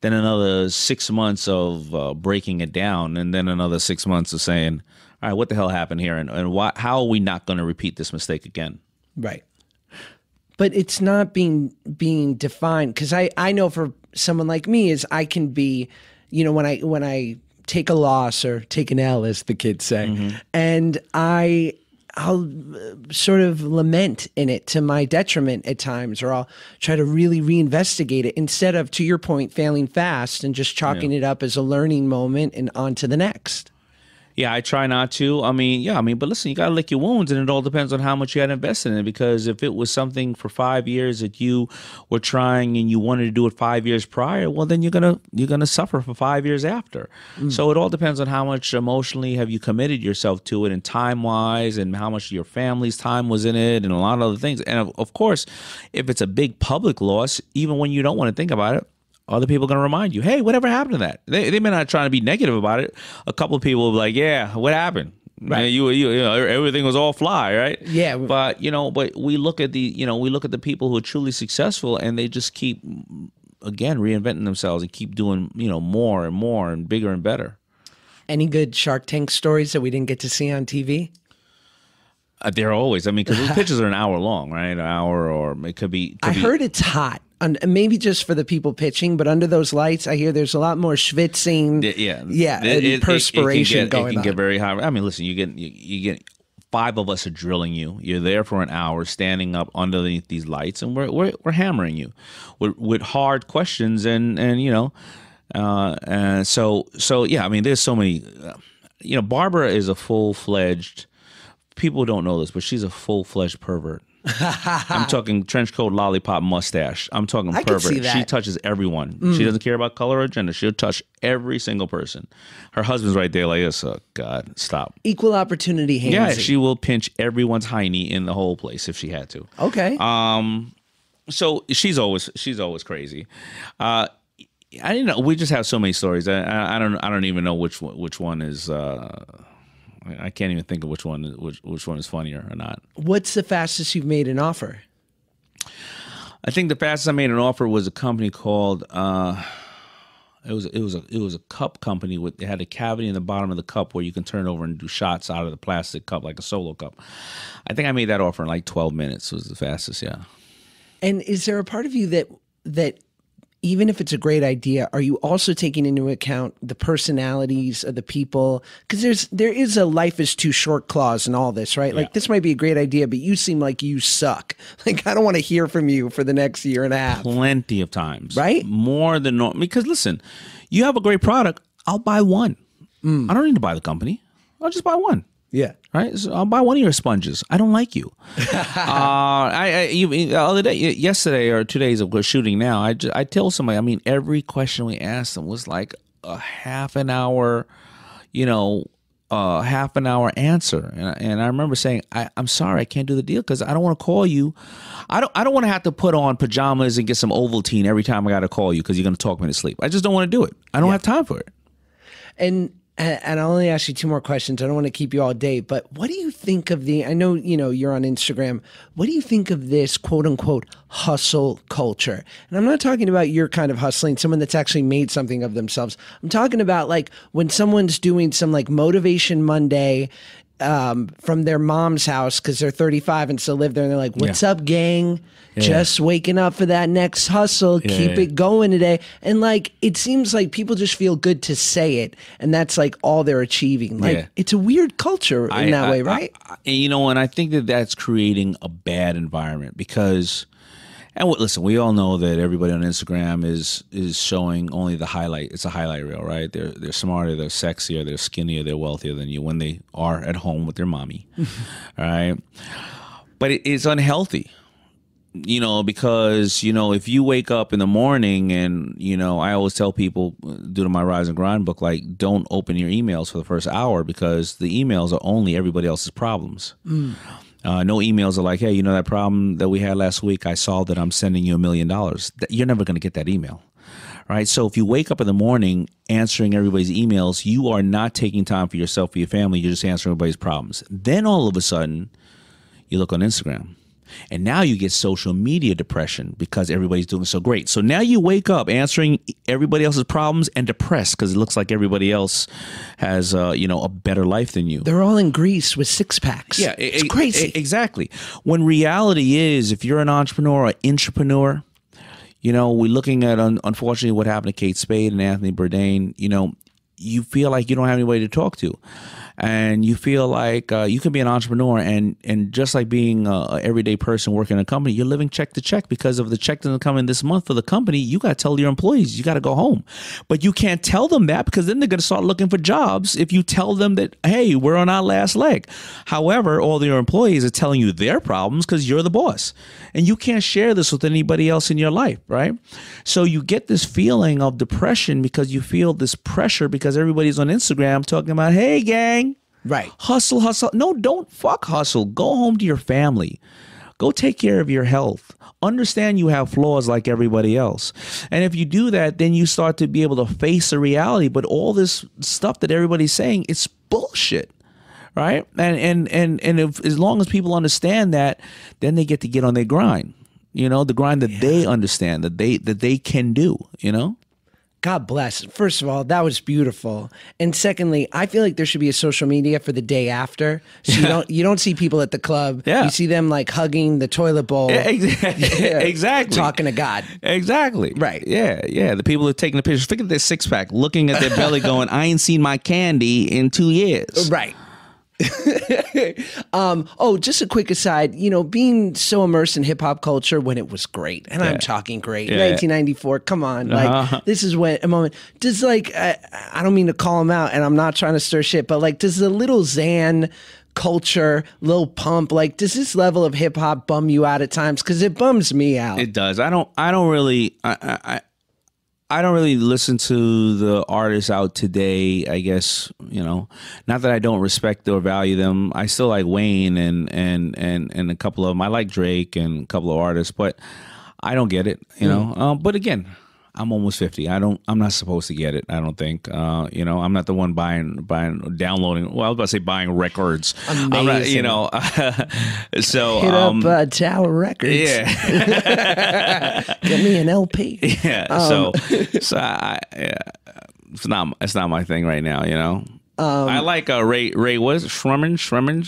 Then another six months of uh, breaking it down, and then another six months of saying, all right, what the hell happened here, and and why, how are we not going to repeat this mistake again? Right. But it's not being being defined because I I know for someone like me is I can be, you know, when I when I take a loss or take an L as the kids say, and I I'll uh, sort of lament in it to my detriment at times, or I'll try to really reinvestigate it instead of, to your point, failing fast and just chalking it up as a learning moment and on to the next. Yeah, I try not to. I mean, yeah, I mean, but listen, you got to lick your wounds, and it all depends on how much you had invested in it. Because if it was something for five years that you were trying and you wanted to do it five years prior, well, then you're gonna you're gonna suffer for five years after. Mm. So it all depends on how much emotionally have you committed yourself to it, and time wise, and how much your family's time was in it, and a lot of other things. And of, of course, if it's a big public loss, even when you don't want to think about it, other people are going to remind you, hey, whatever happened to that? They, they may not try to be negative about it. A couple of people will be like, yeah, what happened? Right. You, you, you know, everything was all fly, right? Yeah. But, you know, but we look at the, you know, we look at the people who are truly successful and they just keep, again, reinventing themselves and keep doing, you know, more and more and bigger and better. Any good Shark Tank stories that we didn't get to see on TV? Uh, they're always. I mean, because those pitches are an hour long, right? An hour, or it could be. Could I be, heard it's hot. And maybe just for the people pitching, but under those lights, I hear there's a lot more schwitzing. Yeah, yeah, It- and it- it- perspiration it can get, going It can on. get very hot. I mean, listen, you get you, you get five of us are drilling you. You're there for an hour, standing up underneath these lights, and we're we're, we're hammering you with with hard questions, and and you know, uh, and so so yeah. I mean, there's so many. Uh, you know, Barbara is a full fledged. People don't know this, but she's a full fledged pervert. I'm talking trench coat, lollipop, mustache. I'm talking I pervert. see She that. Mm. touches everyone. She doesn't care about color or gender. She'll touch every single person. Her husband's right there, like this. Oh God, stop. Equal opportunity handsy. Yeah, she will pinch everyone's hiney in the whole place if she had to. okay. Um, so she's always she's always crazy. Uh, I didn't know. We just have so many stories. I, I, I don't I don't even know which one, which one is. Uh, I can't even think of which one which which one is funnier or not. What's the fastest you've made an offer? I think the fastest I made an offer was a company called. Uh, it was it was a it was a cup company with it had a cavity in the bottom of the cup where you can turn it over and do shots out of the plastic cup like a solo cup. I think I made that offer in like twelve minutes. Was the fastest, yeah. And is there a part of you that that even if it's a great idea, are you also taking into account the personalities of the people? Because there's there is a life is too short clause in all this, right? Like this might be a great idea, but you seem like you suck. Like I don't want to hear from you for the next year and a half. plenty of times. Right? More than normal. Because listen, you have a great product. I'll buy one. Mm. I don't need to buy the company. I'll just buy one. Yeah. Right, so I'll buy one of your sponges. I don't like you. uh, I, I you, the other day, yesterday or two days ago, shooting now. I just, I tell somebody. I mean, every question we asked them was like a half an hour, you know, uh, half an hour answer. And, I- and I remember saying, I, "I'm sorry, I can't do the deal because I don't want to call you. I don't. I don't want to have to put on pajamas and get some Ovaltine every time I got to call you because you're going to talk me to sleep. I just don't want to do it. I don't have time for it. And and and I'll only ask you two more questions. I don't want to keep you all day, but what do you think of the? I know you know you're on Instagram. What do you think of this quote unquote hustle culture? And I'm not talking about your kind of hustling, someone that's actually made something of themselves. I'm talking about like when someone's doing some like motivation Monday. Um, from their mom's house because they're 35 and still live there, and they're like, "What's up, gang? Just waking up for that next hustle. Keep yeah. it going today." And like, it seems like people just feel good to say it, and that's like all they're achieving. Like, Yeah. it's a weird culture in I- that I- way, right? I- and, you know, and I think that that's creating a bad environment because, and listen, we all know that everybody on Instagram is is showing only the highlight. It's a highlight reel, right? They're they're smarter, they're sexier, they're skinnier, they're wealthier than you when they are at home with their mommy, all right? But it, it's unhealthy you know, because you know, if you wake up in the morning and you know, I always tell people uh, due to my rise and grind book, like, don't open your emails for the first hour because the emails are only everybody else's problems. Uh, no emails are like, hey, you know that problem that we had last week? I solved it. I'm sending you a million dollars. You're never going to get that email. Right. So if you wake up in the morning answering everybody's emails, you are not taking time for yourself, for your family. You're just answering everybody's problems. Then all of a sudden, you look on Instagram. And now you get social media depression because everybody's doing so great. So now you wake up answering everybody else's problems and depressed because it looks like everybody else has, uh, you know, a better life than you. They're all in Greece with six packs. Yeah, it's crazy. e- exactly. When reality is, if you're an entrepreneur or entrepreneur, you know, we're looking at un- unfortunately what happened to Kate Spade and Anthony Bourdain. You know, you feel like you don't have anybody to talk to, and you feel like uh, you can be an entrepreneur and and just like being a, a everyday person working in a company, you're living check to check because of the check come in this month for the company. You got to tell your employees you got to go home, but you can't tell them that because then they're going to start looking for jobs. If you tell them that hey, we're on our last leg, however, all your employees are telling you their problems because you're the boss, and you can't share this with anybody else in your life, right? So you get this feeling of depression because you feel this pressure because everybody's on Instagram talking about hey, gang. Right. Hustle, hustle. No, don't fuck hustle. Go home to your family. Go take care of your health. Understand you have flaws like everybody else. And if you do that, then you start to be able to face the reality. But all this stuff that everybody's saying, it's bullshit. Right? And and and and if as long as people understand that, then they get to get on their grind. You know, the grind that they understand, that they that they can do, you know? God bless. First of all, that was beautiful. And secondly, I feel like there should be a social media for the day after. So you don't you don't see people at the club. Yeah. You see them like hugging the toilet bowl. Yeah, exactly. Talking to God. Exactly. Right. Yeah, yeah. The people are taking the pictures. Look at their six pack, looking at their belly, going, "I ain't seen my candy in two years." Right. um, oh, just a quick aside, you know, being so immersed in hip hop culture when it was great, and I'm talking great, Yeah. 1994. Come on, like Uh-huh. this is when a moment. Does like I, I don't mean to call him out, and I'm not trying to stir shit, but like, does the Lil Xan culture, Lil Pump, like, does this level of hip hop bum you out at times? Because it bums me out. It does. I don't. I don't really. I. I, I don't really listen to the artists out today. I guess you know, not that I don't respect or value them. I still like Wayne and and and and a couple of them. I like Drake and a couple of artists, but I don't get it. You know. Um, but again, I'm almost fifty. I don't. I'm not supposed to get it. I don't think. Uh, you know, I'm not the one buying buying downloading. Well, I was about to say buying records. I'm not. Amazing. You know. so Hit um, up uh, Tower Records. yeah. Get me an LP. Yeah. so, so I, yeah, it's not it's not my thing right now. You know. I like uh, Ray Ray was it? Sherman Sherman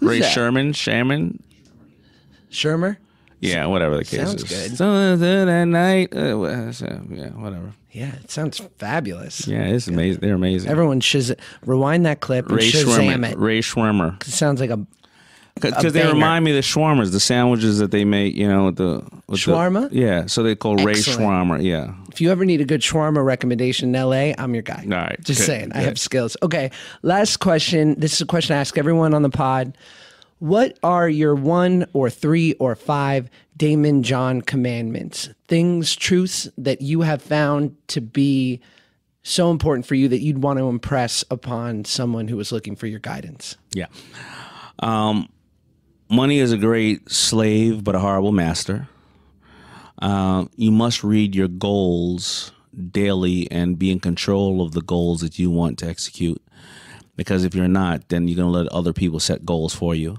Ray that? Sherman Sherman. Shermer? Yeah, whatever the case Sounds is. good. So that night, uh, so, yeah, whatever. Yeah, it sounds fabulous. Yeah, it's amazing. They're amazing. Everyone should rewind that clip and Ray Shazam Schwimmer. it. Ray Schwimmer. It sounds like a Because they banger. remind me of the shawarmas, the sandwiches that they make, you know, with the with the- Shawarma? yeah, so they call Ray Excellent. Shawarma. Yeah. If you ever need a good shawarma recommendation in LA, I'm your guy. All right, Just good, saying, I good. have skills. Okay, last question. This is a question I ask everyone on the pod. What are your one or three or five Daymond John commandments? Things, truths that you have found to be so important for you that you'd want to impress upon someone who is looking for your guidance? Yeah. Um, money is a great slave, but a horrible master. Uh, you must read your goals daily and be in control of the goals that you want to execute. Because if you're not, then you're going to let other people set goals for you.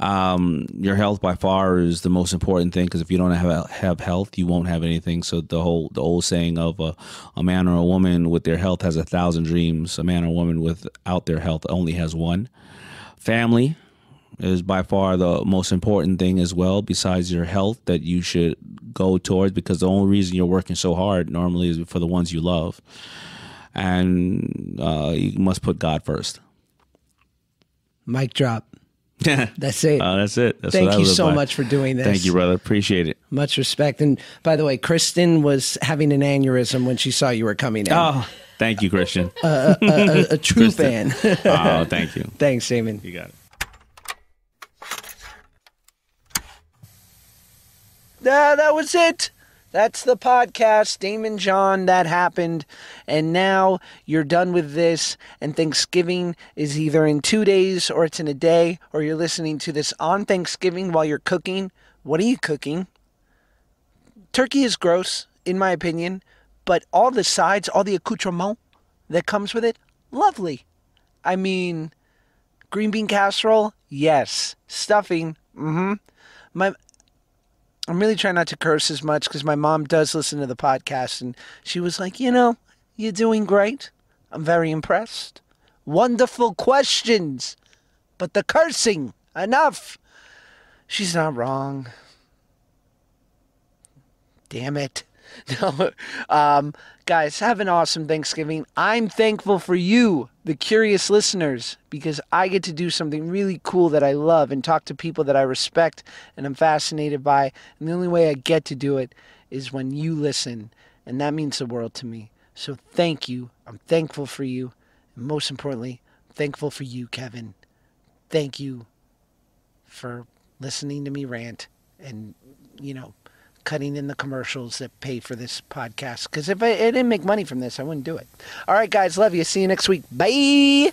Um, your health by far is the most important thing because if you don't have have health, you won't have anything. So the whole the old saying of a, a man or a woman with their health has a thousand dreams. A man or woman without their health only has one. Family is by far the most important thing as well, besides your health that you should go towards because the only reason you're working so hard normally is for the ones you love. And uh, you must put God first. Mic drop. Uh, That's it. that's it. That's Thank what you so by. much for doing this. Thank you, brother. Appreciate it. Much respect. And by the way, Kristen was having an aneurysm when she saw you were coming in. Oh, thank you, Christian. a, a true fan. oh, thank you. Thanks, Daymond. You got it. Ah, that was it. That's the podcast. Daymond John, that happened. And now you're done with this, and Thanksgiving is either in two days or it's in a day, or you're listening to this on Thanksgiving while you're cooking. What are you cooking? Turkey is gross, in my opinion, but all the sides, all the accoutrement that comes with it, lovely. I mean, green bean casserole, yes. Stuffing, mm-hmm. My I'm really trying not to curse as much because my mom does listen to the podcast, and she was like, you know, you're doing great. I'm very impressed. Wonderful questions, but the cursing enough. She's not wrong. Damn it. No, um, guys, have an awesome Thanksgiving. I'm thankful for you, the curious listeners, because I get to do something really cool that I love and talk to people that I respect and I'm fascinated by. And the only way I get to do it is when you listen, and that means the world to me. So thank you. I'm thankful for you. And most importantly, I'm thankful for you, Kevin. Thank you for listening to me rant and, you know, cutting in the commercials that pay for this podcast. Because if I, I didn't make money from this, I wouldn't do it. All right, guys, love you. See you next week. Bye.